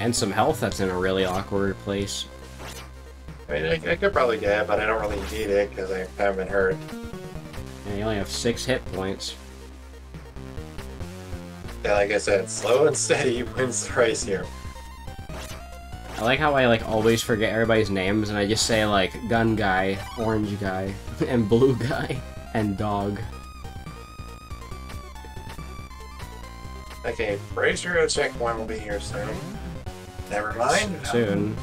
and some health that's in a really awkward place. I mean, I, I could probably get it, but I don't really need it because I haven't been hurt. And you only have six hit points. Like I said, slow and steady wins the race here. I like how I like always forget everybody's names and I just say like gun guy, orange guy, and blue guy, and dog. Okay, Brazier checkpoint will be here soon. Never mind. soon.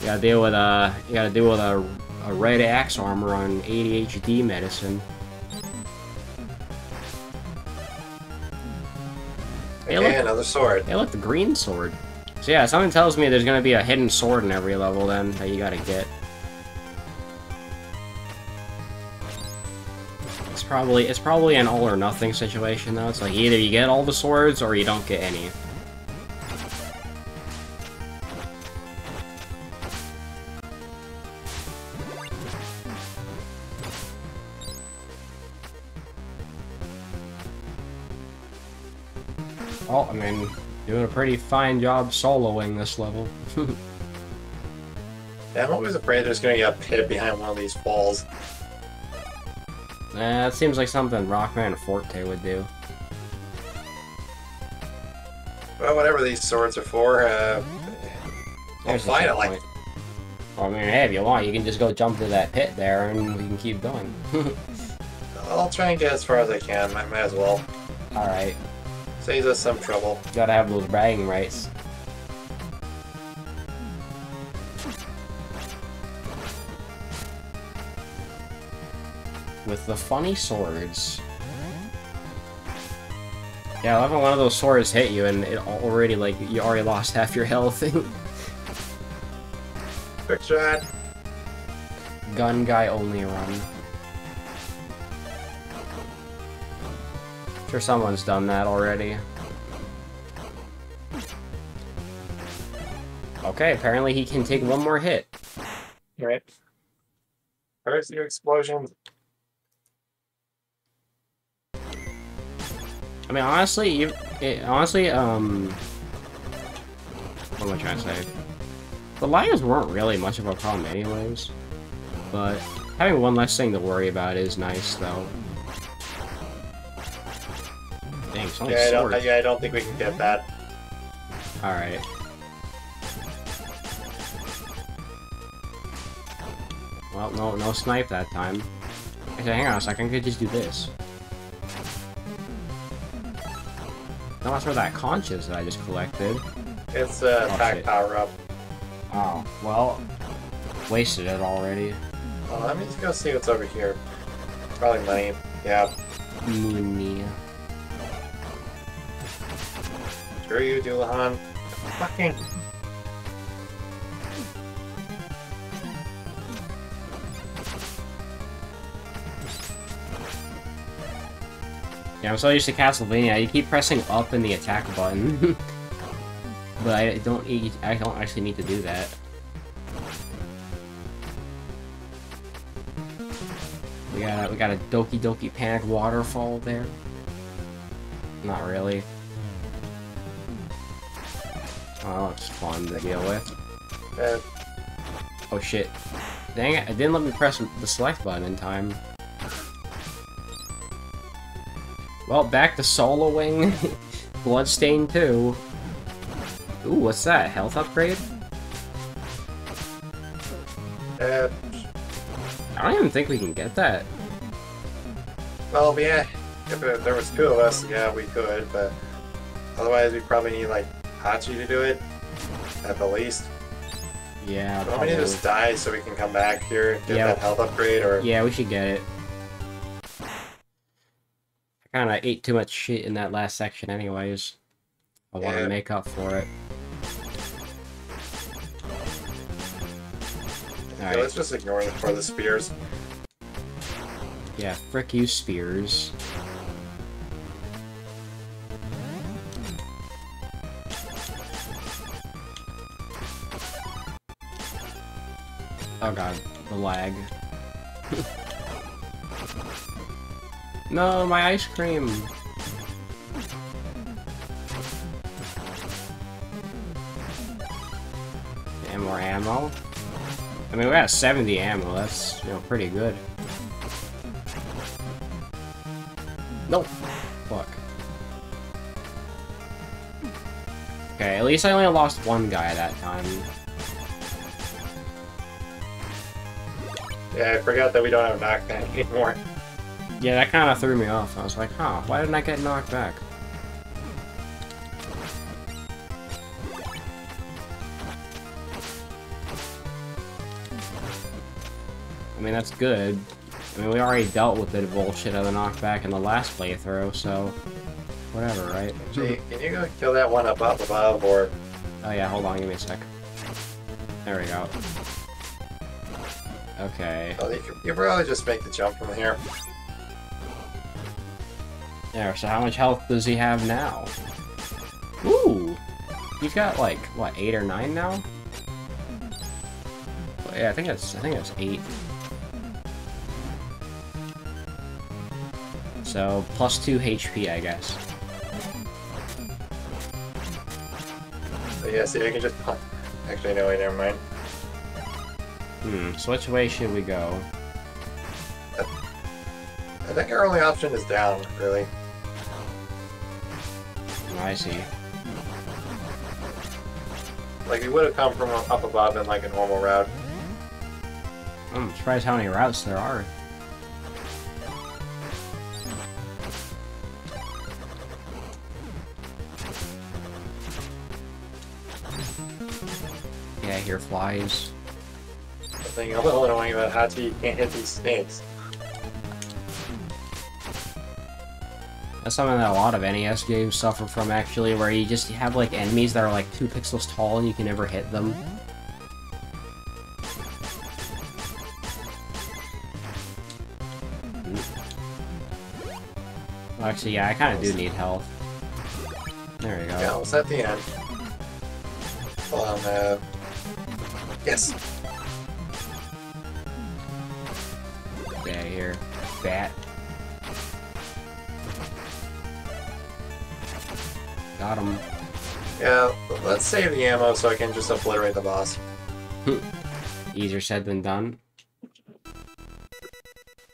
You gotta deal with a you gotta deal with a, a red axe armor on ADHD medicine. Okay, sword. Hey, look, the green sword. So yeah, something tells me there's gonna be a hidden sword in every level then that you gotta get. It's probably it's probably an all or nothing situation though. It's like either you get all the swords or you don't get any. Pretty fine job soloing this level. Yeah, I'm always afraid there's gonna be a pit behind one of these walls. Nah, that seems like something Rockman Forte would do. Well, whatever these swords are for, uh, I'll find it like. Well, I mean, hey, if you want, you can just go jump to that pit there and we can keep going. I'll try and get as far as I can. Might, might as well. Alright, Saves us some trouble. gotta have those bragging rights. With the funny swords. Yeah, when one of those swords hit you and it already, like, you already lost half your health. Quick shot. Gun guy only run. Sure someone's done that already. Okay, apparently he can take one more hit. Right. First new explosion. I mean, honestly, you, it, honestly, um, what am I trying to say? The lions weren't really much of a problem anyways, but having one less thing to worry about is nice, though. Dang, so Yeah I, don't, yeah, I don't think we can get that. Alright. Well, no, no snipe that time. Actually, hang on a second, I could just do this. No, that's where that conch is that I just collected. It's a Oh, attack shit. power up. Oh, well, wasted it already. Well, let me just go see what's over here. Probably money. Yeah. Moony. Screw you, Dullahan. Fucking. Yeah, I'm so used to Castlevania, you keep pressing up in the attack button. but I don't I don't actually need to do that. We got we got a Doki Doki Panic waterfall there. Not really. Oh, looks fun to deal with. Uh, Oh shit. Dang it, it didn't let me press the select button in time. Well, back to soloing. Bloodstain 2. Ooh, what's that? Health upgrade? uh, I don't even think we can get that. well, yeah. If uh, there was two of us, yeah, we could, but otherwise we probably need like Hachi to do it at the least. Yeah, Want me to just die so we can come back here, get Yeah. that health upgrade, or Yeah, we should get it. I kinda ate too much shit in that last section anyways. I want Yeah. to make up for it. Yeah, Alright. let's just ignore the for the spears. Yeah, frick you, Spears. Oh god, the lag. no, my ice cream! And more ammo. I mean, we got 70 ammo, that's, you know, pretty good. Nope. Fuck. Okay, at least I only lost one guy that time. Yeah, I forgot that we don't have knockback anymore. Yeah, that kind of threw me off. I was like, huh, why didn't I get knocked back? I mean, that's good. I mean, we already dealt with the bullshit of the knockback in the last playthrough, so... Whatever, right? Can you go kill that one up above, or... Oh yeah, hold on, give me a sec. There we go. Okay. oh, you could you probably just make the jump from here. There, so how much health does he have now? Ooh! He's got like, what, 8 or 9 now? Yeah, I think that's I think that's 8. So, plus 2 HP, I guess. So yeah, see, we can just. Actually, no, wait, never mind. Hmm, so which way should we go? I think our only option is down, really. I see. Like, we would have come from up above in like a normal route. I'm surprised how many routes there are. Yeah, here flies. The thing a little annoying about Hachi, you can't hit these snakes. That's something that a lot of NES games suffer from, actually, where you just have, like, enemies that are, like, two pixels tall and you can never hit them. Well, actually, yeah, I kind of do need health. There we go. Yeah, almost at the end. Hold on, uh... Yes! Bat. Got him. Yeah, let's save the ammo so I can just obliterate the boss. Hmm. Easier said than done.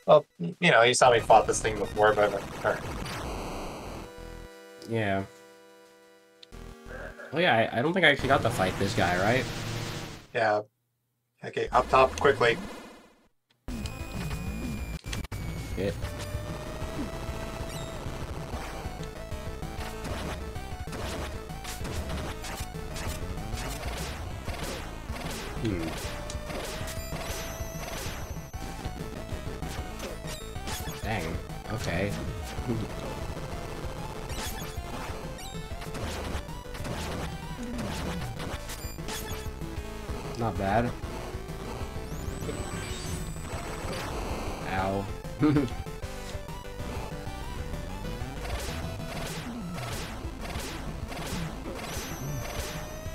Well, you know, you saw me fought this thing before, but... or- Yeah. Oh yeah, I, I don't think I actually got to fight this guy, right? Yeah. Okay, up top, quickly. Get. Hmm. Dang. Okay. Not bad. Ow.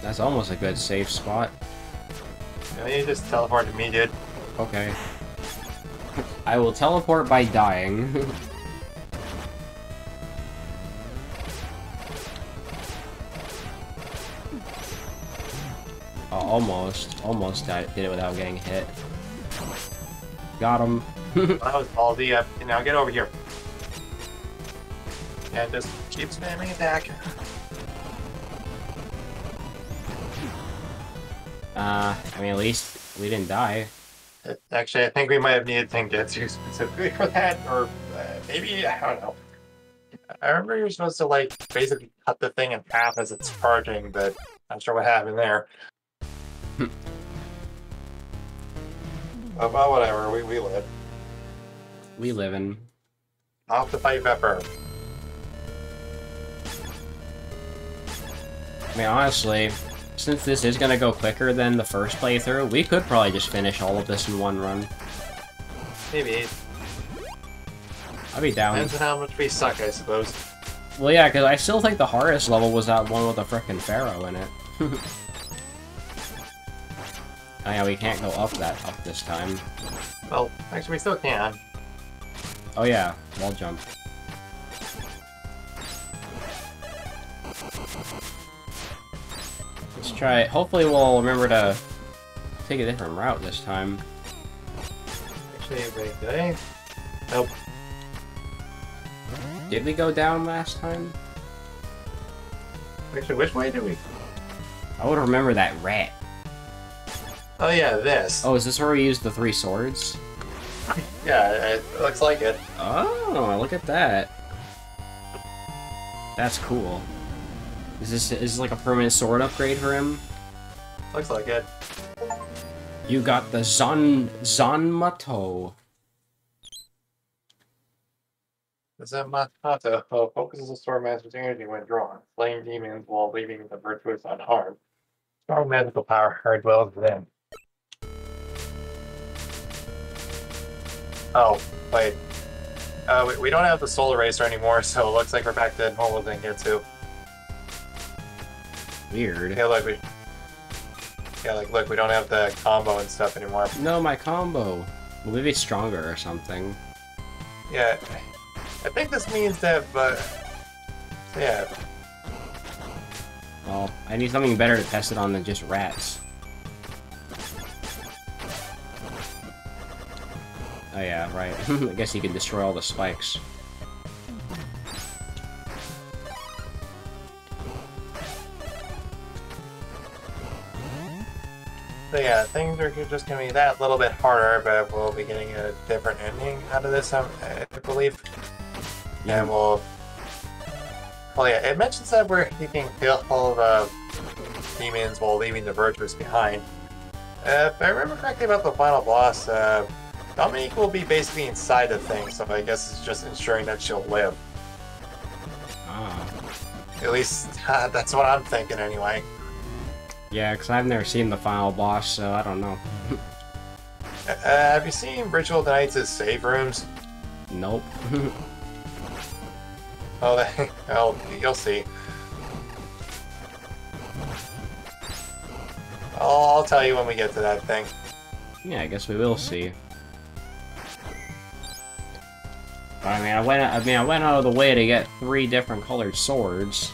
That's almost a good safe spot. You, know, you just teleport to me, dude. Okay. I will teleport by dying. Oh, almost. Almost did it without getting hit. Got him. That was Baldy. Uh, now get over here. Yeah, just keep spamming attack. Uh, I mean, at least we didn't die. Actually, I think we might have needed Zangetsu specifically for that, or uh, maybe, I don't know. I remember you're supposed to, like, basically cut the thing in half as it's charging, but I'm not sure what happened there. Oh, well, whatever, we, we live. We live in. Off to fight Vepar. I mean, honestly, since this is gonna go quicker than the first playthrough, we could probably just finish all of this in one run. Maybe. I'd be down. Depends on how much we suck, I suppose. Well, yeah, because I still think the hardest level was that one with the frickin' Pharaoh in it. oh yeah, we can't go up that up this time. Well, actually, we still can. Oh yeah, wall jump. Let's try it. Hopefully we'll remember to take a different route this time. Actually, wait, did I? Nope. Did we go down last time? Actually, which way did we? I would remember that rat. Oh, yeah, this. Oh, is this where we used the three swords? Yeah, it looks like it. Oh, look at that. That's cool. Is this is this like a permanent sword upgrade for him? Looks like it. You got the Zon Zanmato. The Zamato oh, focuses the Storm Master's energy when drawn, slaying demons while leaving the virtuous unharmed. Strong magical power her dwells within. Oh, wait. Uh, we, we don't have the Solar Racer anymore, so it looks like we're back to normal thing here too. Weird. Yeah, look, we. Yeah, like, look, we don't have the combo and stuff anymore. No, my combo. Well, maybe it's stronger or something. Yeah, I think this means that, but. Yeah, Well, I need something better to test it on than just rats. Oh yeah, right. I guess you can destroy all the spikes. So yeah, things are just gonna be that little bit harder, but we'll be getting a different ending out of this, um, I believe. And we'll. Well, yeah, it mentions that we're keeping all the demons while leaving the virtuous behind. Uh, if I remember correctly about the final boss, uh, Dominique will be basically inside the thing, so I guess it's just ensuring that she'll live. Ah. At least that's what I'm thinking, anyway. Yeah, because I've never seen the final boss, so I don't know. Uh, have you seen Ritual Knights' save rooms? Nope. Oh, they, oh, you'll see. I'll, I'll tell you when we get to that thing. yeah, I guess we will see. But, I mean, I went. I mean, I went out of the way to get three different colored swords,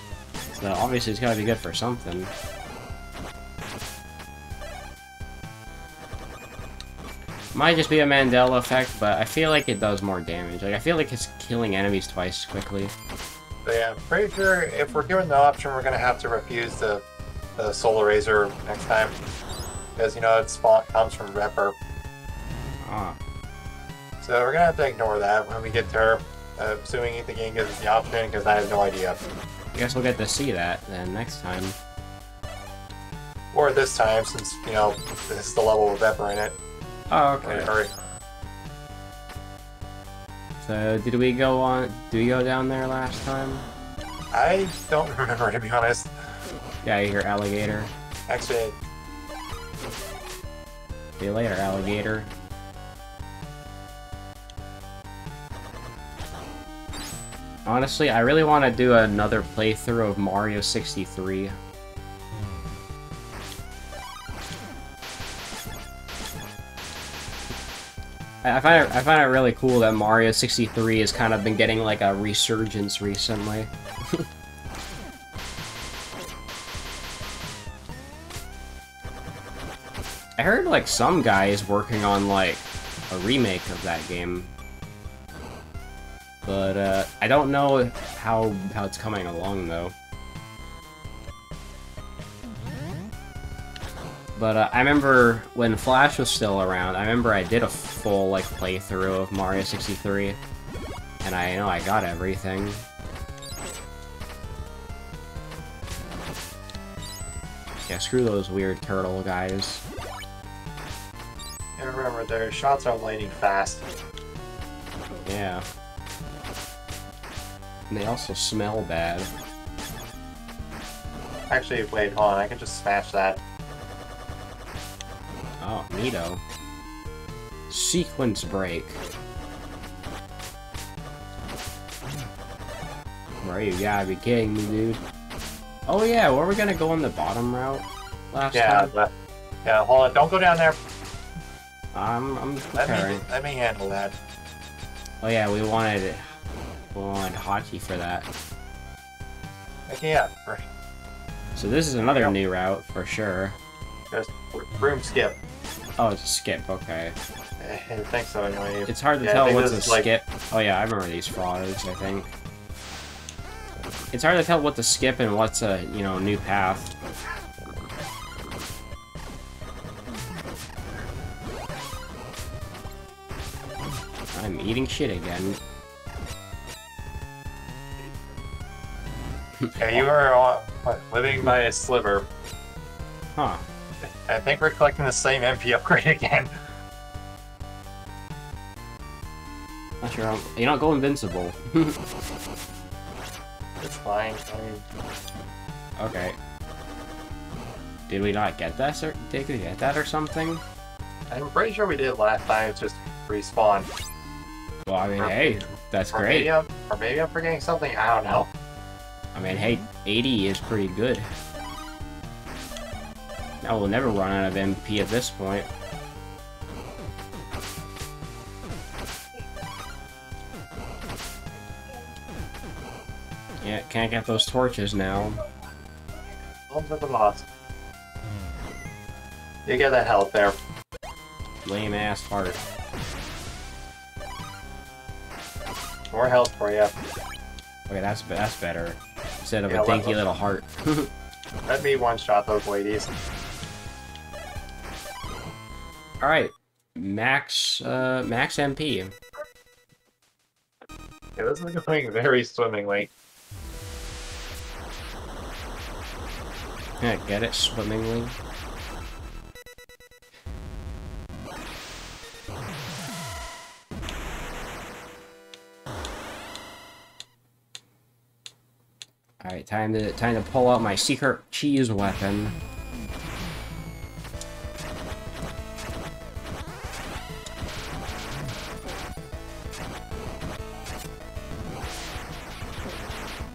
so obviously it's gotta be good for something. Might just be a Mandela effect, but I feel like it does more damage. Like I feel like it's killing enemies twice quickly. Yeah, I'm pretty sure if we're given the option, we're gonna have to refuse the, the Solar Razor next time. Because, you know, its spawn comes from Vepar. Ah, So we're gonna have to ignore that when we get to her. Uh, assuming the game gives us the option, because I have no idea. I guess we'll get to see that then next time. Or this time, since, you know, this is the level with Vepar in it. Oh, okay. or- So did we go on? Do we go down there last time? I don't remember, to be honest. Yeah, you hear alligator. Actually, See you later, alligator. Honestly, I really want to do another playthrough of Mario 63. I find it I find it really cool that Mario 63 has kind of been getting like a resurgence recently. I heard like some guy is working on like a remake of that game. But uh, I don't know how how it's coming along though. But uh, I remember when Flash was still around, I remember I did a full like playthrough of Mario 63. And I know I got everything. Yeah, screw those weird turtle guys. And remember their shots are lightning fast. Yeah. And they also smell bad. Actually, wait, hold on, I can just smash that. Oh, neato. Sequence break. Bro, you gotta be kidding me, dude. Oh yeah, were we gonna go on the bottom route last Yeah, time? but, yeah, hold on, don't go down there. I'm, I'm Let preparing. me, let me handle that. Oh yeah, we wanted, wanted Hachi for that. Yeah, for- So this is another new route for sure. just room skip. Oh, it's a skip. Okay. I think so, anyway. It's hard to Yeah, I tell what's a like- skip. Oh yeah, I remember these frogs. I think it's hard to tell what to skip and what's a you know new path. I'm eating shit again. Yeah, you are uh, what, living by a sliver. Huh. I think we're collecting the same MP upgrade again. Not sure. How, you don't go invincible. It's fine. Okay. Did we not get that? Or did we get that or something? I'm pretty sure we did last time. It's just respawn. Well, I mean, Or- hey, that's or great. Maybe I'm, or maybe I'm forgetting something. I don't know. I mean, hey, 80 is pretty good. Now we'll never run out of MP at this point. Yeah, can't get those torches now. Of the lost. You get that health there. Lame ass heart. More health for you. Okay, that's that's better. Instead of Yeah, a dinky let- little heart. Let me one shot those ladies. All right, max uh, max MP. Yeah, this is going very swimmingly. Yeah, get it swimmingly. Alright, time to time to pull out my secret cheese weapon.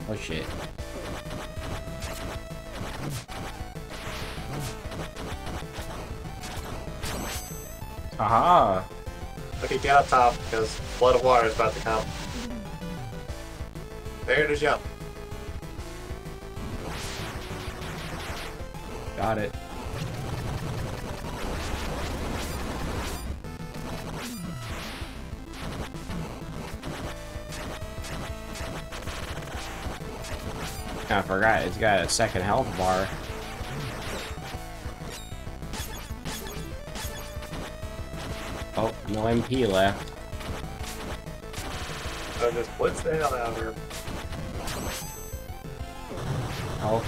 Oh shit. Haha! Okay, get up top because flood of water is about to come. There to jump. Got it. I forgot, it's got a second health bar. Oh, no MP left. So just blitz the hell out of her. Oh.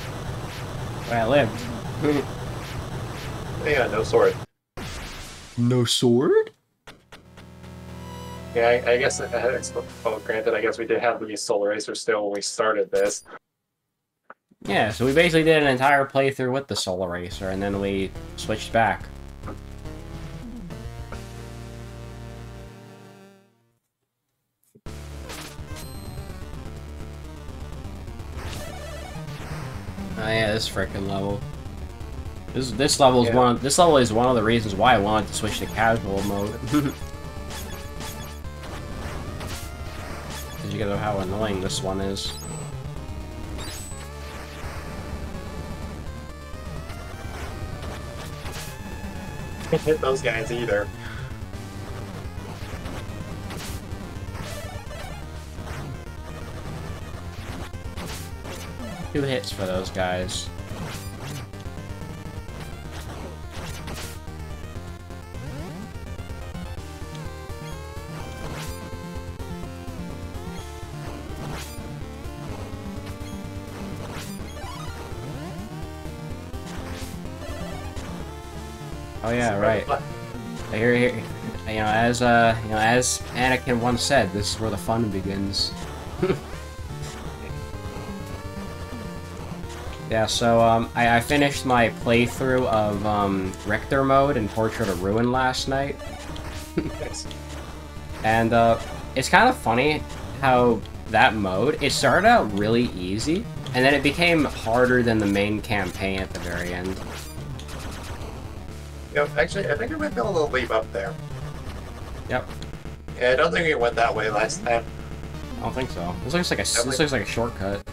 But I lived. Yeah, no sword. no sword? Yeah, I, I guess, uh, it's- well, granted, I guess we did have the Solar Racer still when we started this. Yeah, so we basically did an entire playthrough with the Solar Racer, and then we switched back. Oh yeah, this freaking level. This this level is Yeah. one. This level is one of the reasons why I wanted to switch to casual mode. Did you guys know how annoying this one is. Can't hit those guys either. Two hits for those guys. Oh yeah, right. Here, here, you know, as uh, you know, as Anakin once said, this is where the fun begins. yeah, so um, I, I finished my playthrough of um, Richter mode and Portrait of Ruin last night, and uh, it's kind of funny how that mode it started out really easy, and then it became harder than the main campaign at the very end. You know, actually, I think I might be able to leave up there. Yep. Yeah, I don't think it went that way last time. I don't think so. This looks like a this looks like a shortcut.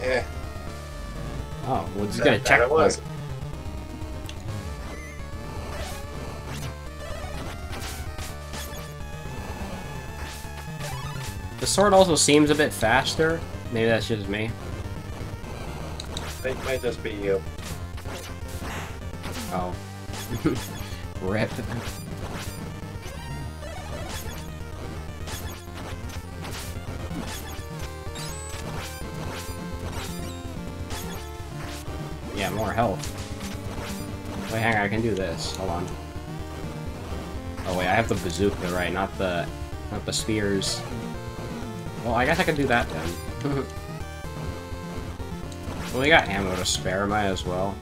Yeah, Oh, well, that, gonna check. it was. The sword also seems a bit faster. Maybe that's just me. It might just be you. Oh. Rip. Yeah, more health. Wait, hang on, I can do this. Hold on. Oh wait, I have the bazooka, right? Not the, not the spears. Well, I guess I can do that then. well, we got ammo to spare, might as well.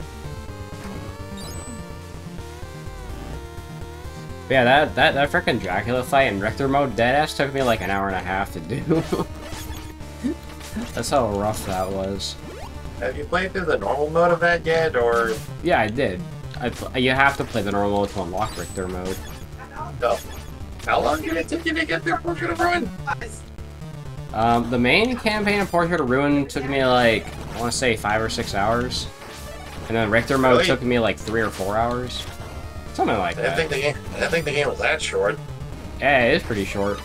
But yeah, that that that freaking Dracula fight in Richter mode, deadass took me like an hour and a half to do. That's how rough that was. Have you played through the normal mode of that yet, or Yeah, I did. I you have to play the normal mode to unlock Richter mode. no? How long did it take you to get through Portrait of Ruin? Um, the main campaign of Portrait of Ruin took me like, I want to say five or six hours. And then Richter mode Really? took me like three or four hours. Something like I didn't think that. the game. I didn't think the game was that short. Yeah, it is pretty short.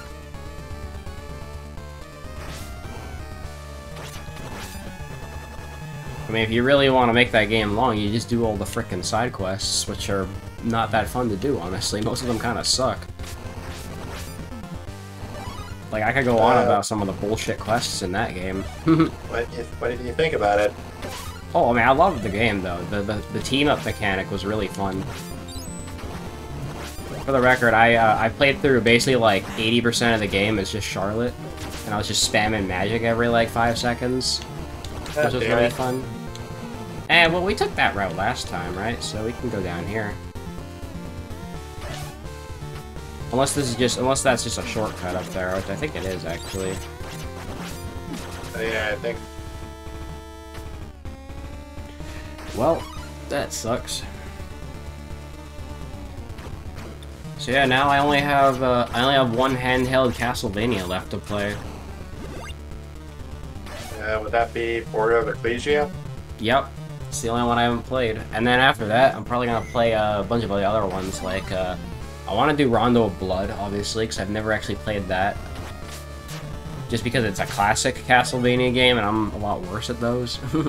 I mean, if you really want to make that game long, you just do all the frickin' side quests, which are not that fun to do, honestly. Most of them kind of suck. Like, I could go on Uh, about some of the bullshit quests in that game. What, if, what did you think about it? Oh, I mean, I loved the game, though. The, the, the team-up mechanic was really fun. For the record, I uh, I played through basically like 80% of the game as just Charlotte, and I was just spamming magic every like 5 seconds, which was really it. fun. And, well, we took that route last time, right? So we can go down here. Unless this is just, unless that's just a shortcut up there, which I think it is, actually. Uh, yeah, I think. Well, that sucks. So yeah, now I only have uh, I only have one handheld Castlevania left to play. Uh, would that be Portrait of Ecclesia? Yep, it's the only one I haven't played. And then after that, I'm probably gonna play uh, a bunch of the other ones. Like uh, I want to do Rondo of Blood, obviously, because I've never actually played that. Just because it's a classic Castlevania game, and I'm a lot worse at those.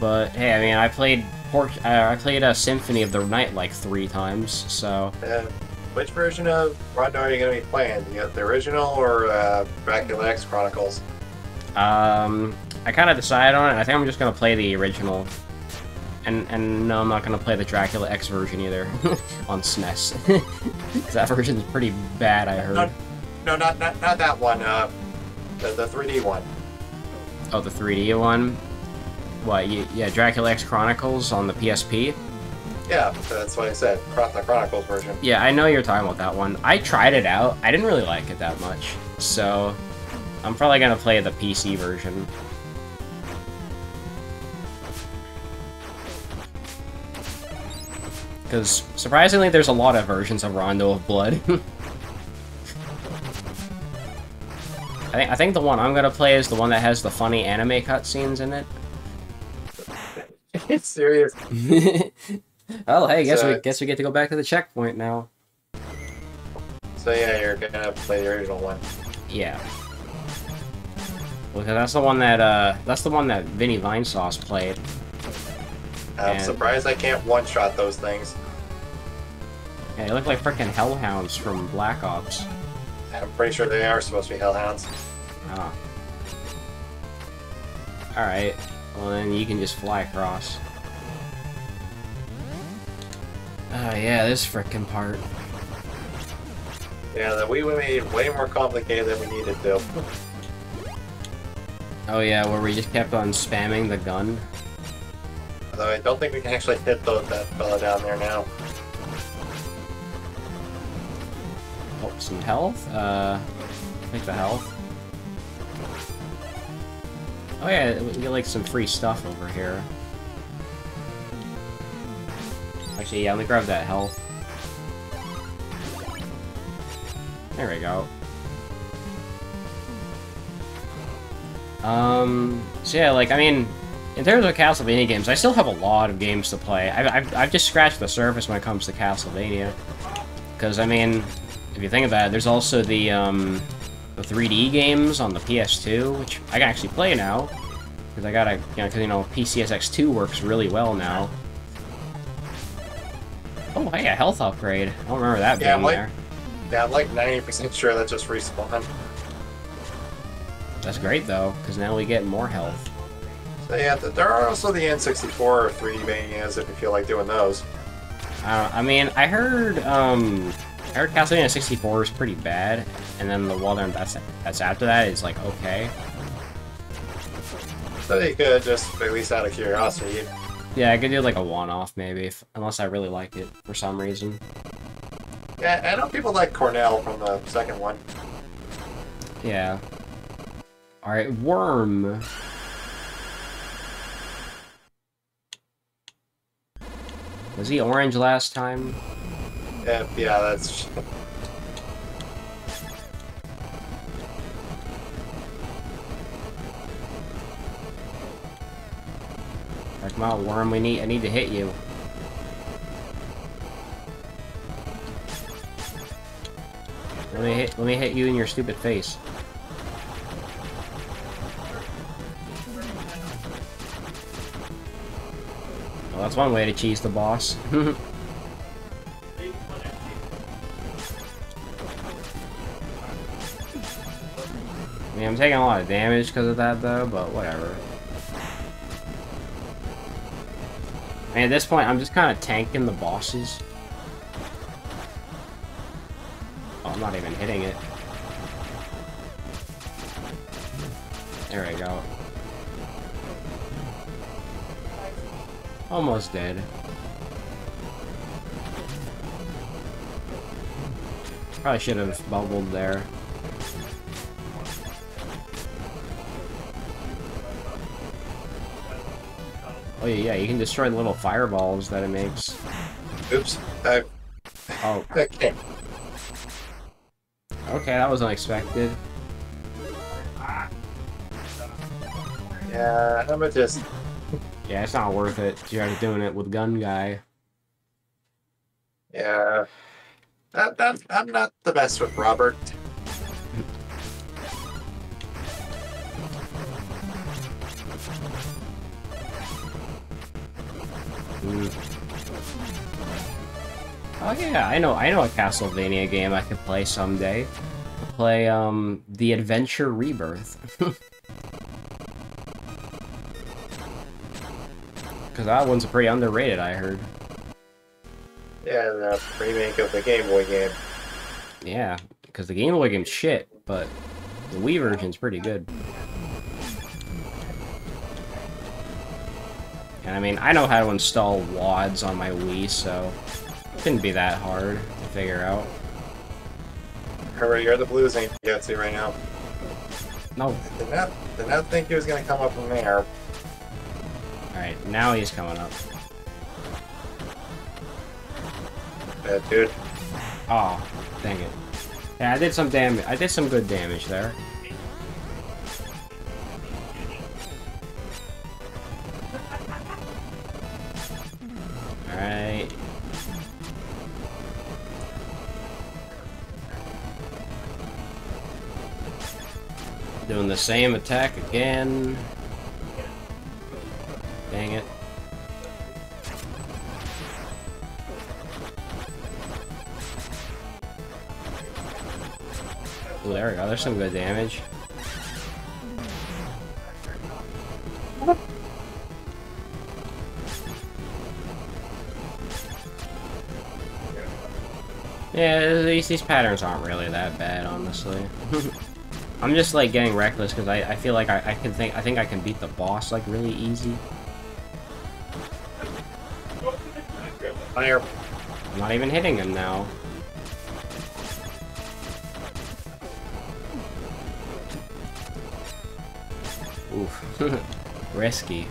but hey, I mean, I played Uh, I played a Symphony of the Night like three times, so Uh, which version of Rondo are you going to be playing? You got the original or uh, Dracula X Chronicles? um, I kind of decided on it. I think I'm just gonna play the original, and and no, I'm not gonna play the Dracula X version either on SNES. 'Cause that version's pretty bad, I heard. No, no, not not, not that one. Uh, the, the 3D one. Oh, the 3D one. What? You, yeah, Dracula X Chronicles on the PSP. Yeah, that's what I said. The Chronicles version. Yeah, I know you're talking about that one. I tried it out. I didn't really like it that much, so I'm probably gonna play the PC version. Because surprisingly, there's a lot of versions of Rondo of Blood. I think I think the one I'm gonna play is the one that has the funny anime cutscenes in it. it's serious. oh, hey, guess we guess we get to go back to the checkpoint now. So yeah, you're gonna play the original one. Yeah. Well, that's the one that uh, that's the one that Vinny Vinesauce played. I'm And- surprised I can't one-shot those things. Yeah, they look like freaking hellhounds from Black Ops. I'm pretty sure they are supposed to be hellhounds. Oh. All right. Well, then you can just fly across. Oh yeah, this freaking part. Yeah, that we made it way more complicated than we needed to. Oh yeah, where we just kept on spamming the gun. Although I don't think we can actually hit the, that fella down there now. Oh, some health. Uh, take the health. Oh yeah, we can get like some free stuff over here. Actually, yeah, let me grab that health. There we go. Um, so yeah, like, I mean, in terms of Castlevania games, I still have a lot of games to play. I've, I've, I've just scratched the surface when it comes to Castlevania. Because, I mean, if you think about it, there's also the, um, the 3D games on the PS2, which I can actually play now. Because I gotta, you know, because, you know, PCSX2 works really well now. Oh, hey, a health upgrade. I don't remember that Yeah, being like- there. Yeah, I'm like 90% sure that just respawned. That's great, though, because now we get more health. So yeah, th- there are also the N64 or 3D Manias if you feel like doing those. I, I mean, I heard um, I heard Castlevania 64 is pretty bad, and then the one that's that's after that is like okay. So you could just, at least out of curiosity, Yeah, I could do like a one-off maybe, if, unless I really like it for some reason. Yeah, I know people like Cornell from the second one. Yeah. All right, worm. Was he orange last time? Yeah, that's. Like, come on, worm. We need. I need to hit you. Let me hit. Let me hit you in your stupid face. Well, that's one way to cheese the boss. Mean, I'm taking a lot of damage because of that, though, but whatever. Mean, at this point, I'm just kind of tanking the bosses. Oh, I'm not even hitting it. There we go. Almost dead. Probably should have bubbled there. Oh yeah, you can destroy the little fireballs that it makes. Oops. I, Oh, okay. okay, that was unexpected. Yeah, I'm gonna just. Yeah, it's not worth it. You're doing it with gun guy. Yeah. That, that, I'm not the best with Robert. Yeah, I know I know a Castlevania game I could play someday. Play um The Adventure Rebirth. Cause that one's a pretty underrated, I heard. Yeah, the remake of the Game Boy game. Yeah, because the Game Boy game's shit, but the Wii version's pretty good. And I mean, I know how to install WADs on my Wii, so couldn't be that hard to figure out. Remember, you're the blues ain't to right now. No. Did not, did not think he was gonna come up from there. Alright, now he's coming up. Uh, dude. Oh, dang it. Yeah, I did some damage. I did some good damage there. Doing the same attack again. Dang it. Ooh, there we go. There's some good damage. Yeah, these, these patterns aren't really that bad, honestly. I'm just like getting reckless because I, I feel like I, I can think I think I can beat the boss like really easy. Fire. I'm not even hitting him now. Oof. Risky.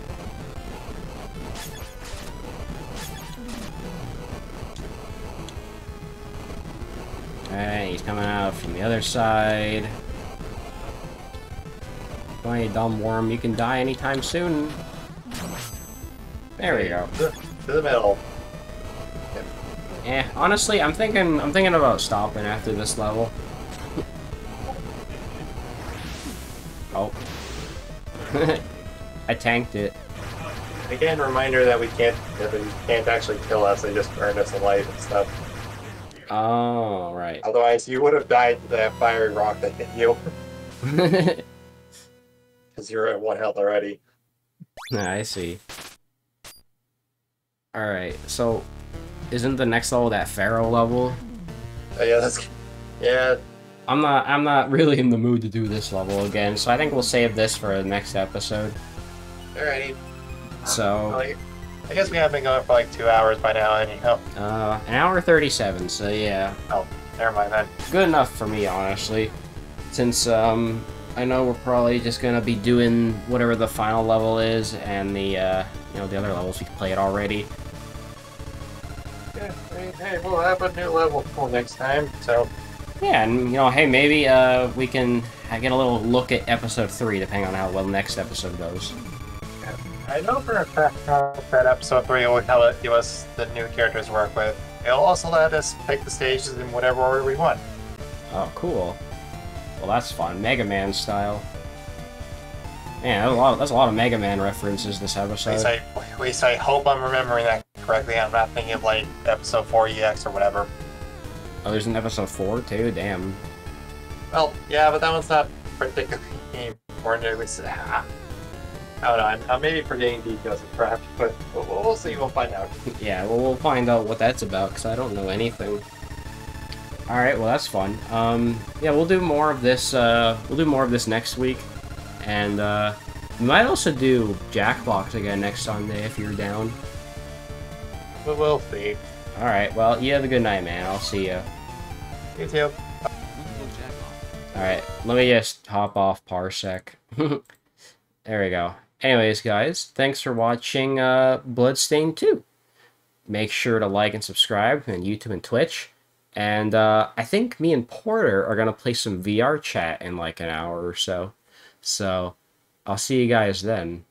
Alright, he's coming out from the other side. You dumb worm, you can die anytime soon. There we go. To, the middle. Eh, honestly, I'm thinking I'm thinking about stopping after this level. oh. I tanked it. Again, reminder that we can't that they can't actually kill us. They just burn us alive and stuff. Oh, right. Otherwise, you would have died to that fiery rock that hit you you're at one health already. Yeah, I see. Alright, so isn't the next level that Pharaoh level? Oh, yeah, that's yeah. I'm not I'm not really in the mood to do this level again, so I think we'll save this for the next episode. Alrighty. So Like, I guess we have been going for like two hours by now. Anyhow, uh an hour thirty seven, so yeah. Oh, never mind then. Good enough for me honestly. Since um I know we're probably just gonna be doing whatever the final level is and the uh you know the other levels we played already. Yeah, hey, hey, we'll have a new level for next time. So Yeah, and you know, hey, maybe uh, we can get a little look at episode three, depending on how well next episode goes. I know for a fact that episode three will it give us the new characters to work with. It'll also let us pick the stages in whatever order we want. Oh, cool. Well, that's fun, Mega Man style. Man, that's a lot. Of, that's a lot of Mega Man references this At least episode. I, at least I hope I'm remembering that correctly. I'm not thinking of like episode four EX or whatever. Oh, there's an episode four too. Damn. Well, yeah, but that one's not particularly important. It was, ah, I don't know. I'm, I'm maybe forgetting details of crap, but we'll, we'll see. We'll find out. Yeah, well, we'll find out what that's about because I don't know anything. All right, well, that's fun. Um, yeah, we'll do more of this. Uh, we'll do more of this next week, and uh, we might also do Jackbox again next Sunday if you're down. But we'll see. All right. Well, you have a good night, man. I'll see you. You too. You can go jack off. All right. Let me just hop off Parsec. there we go. Anyways, guys, thanks for watching uh, Bloodstained 2. Make sure to like and subscribe on YouTube and Twitch. And uh, I think me and Porter are going to play some VR chat in like an hour or so. So I'll see you guys then.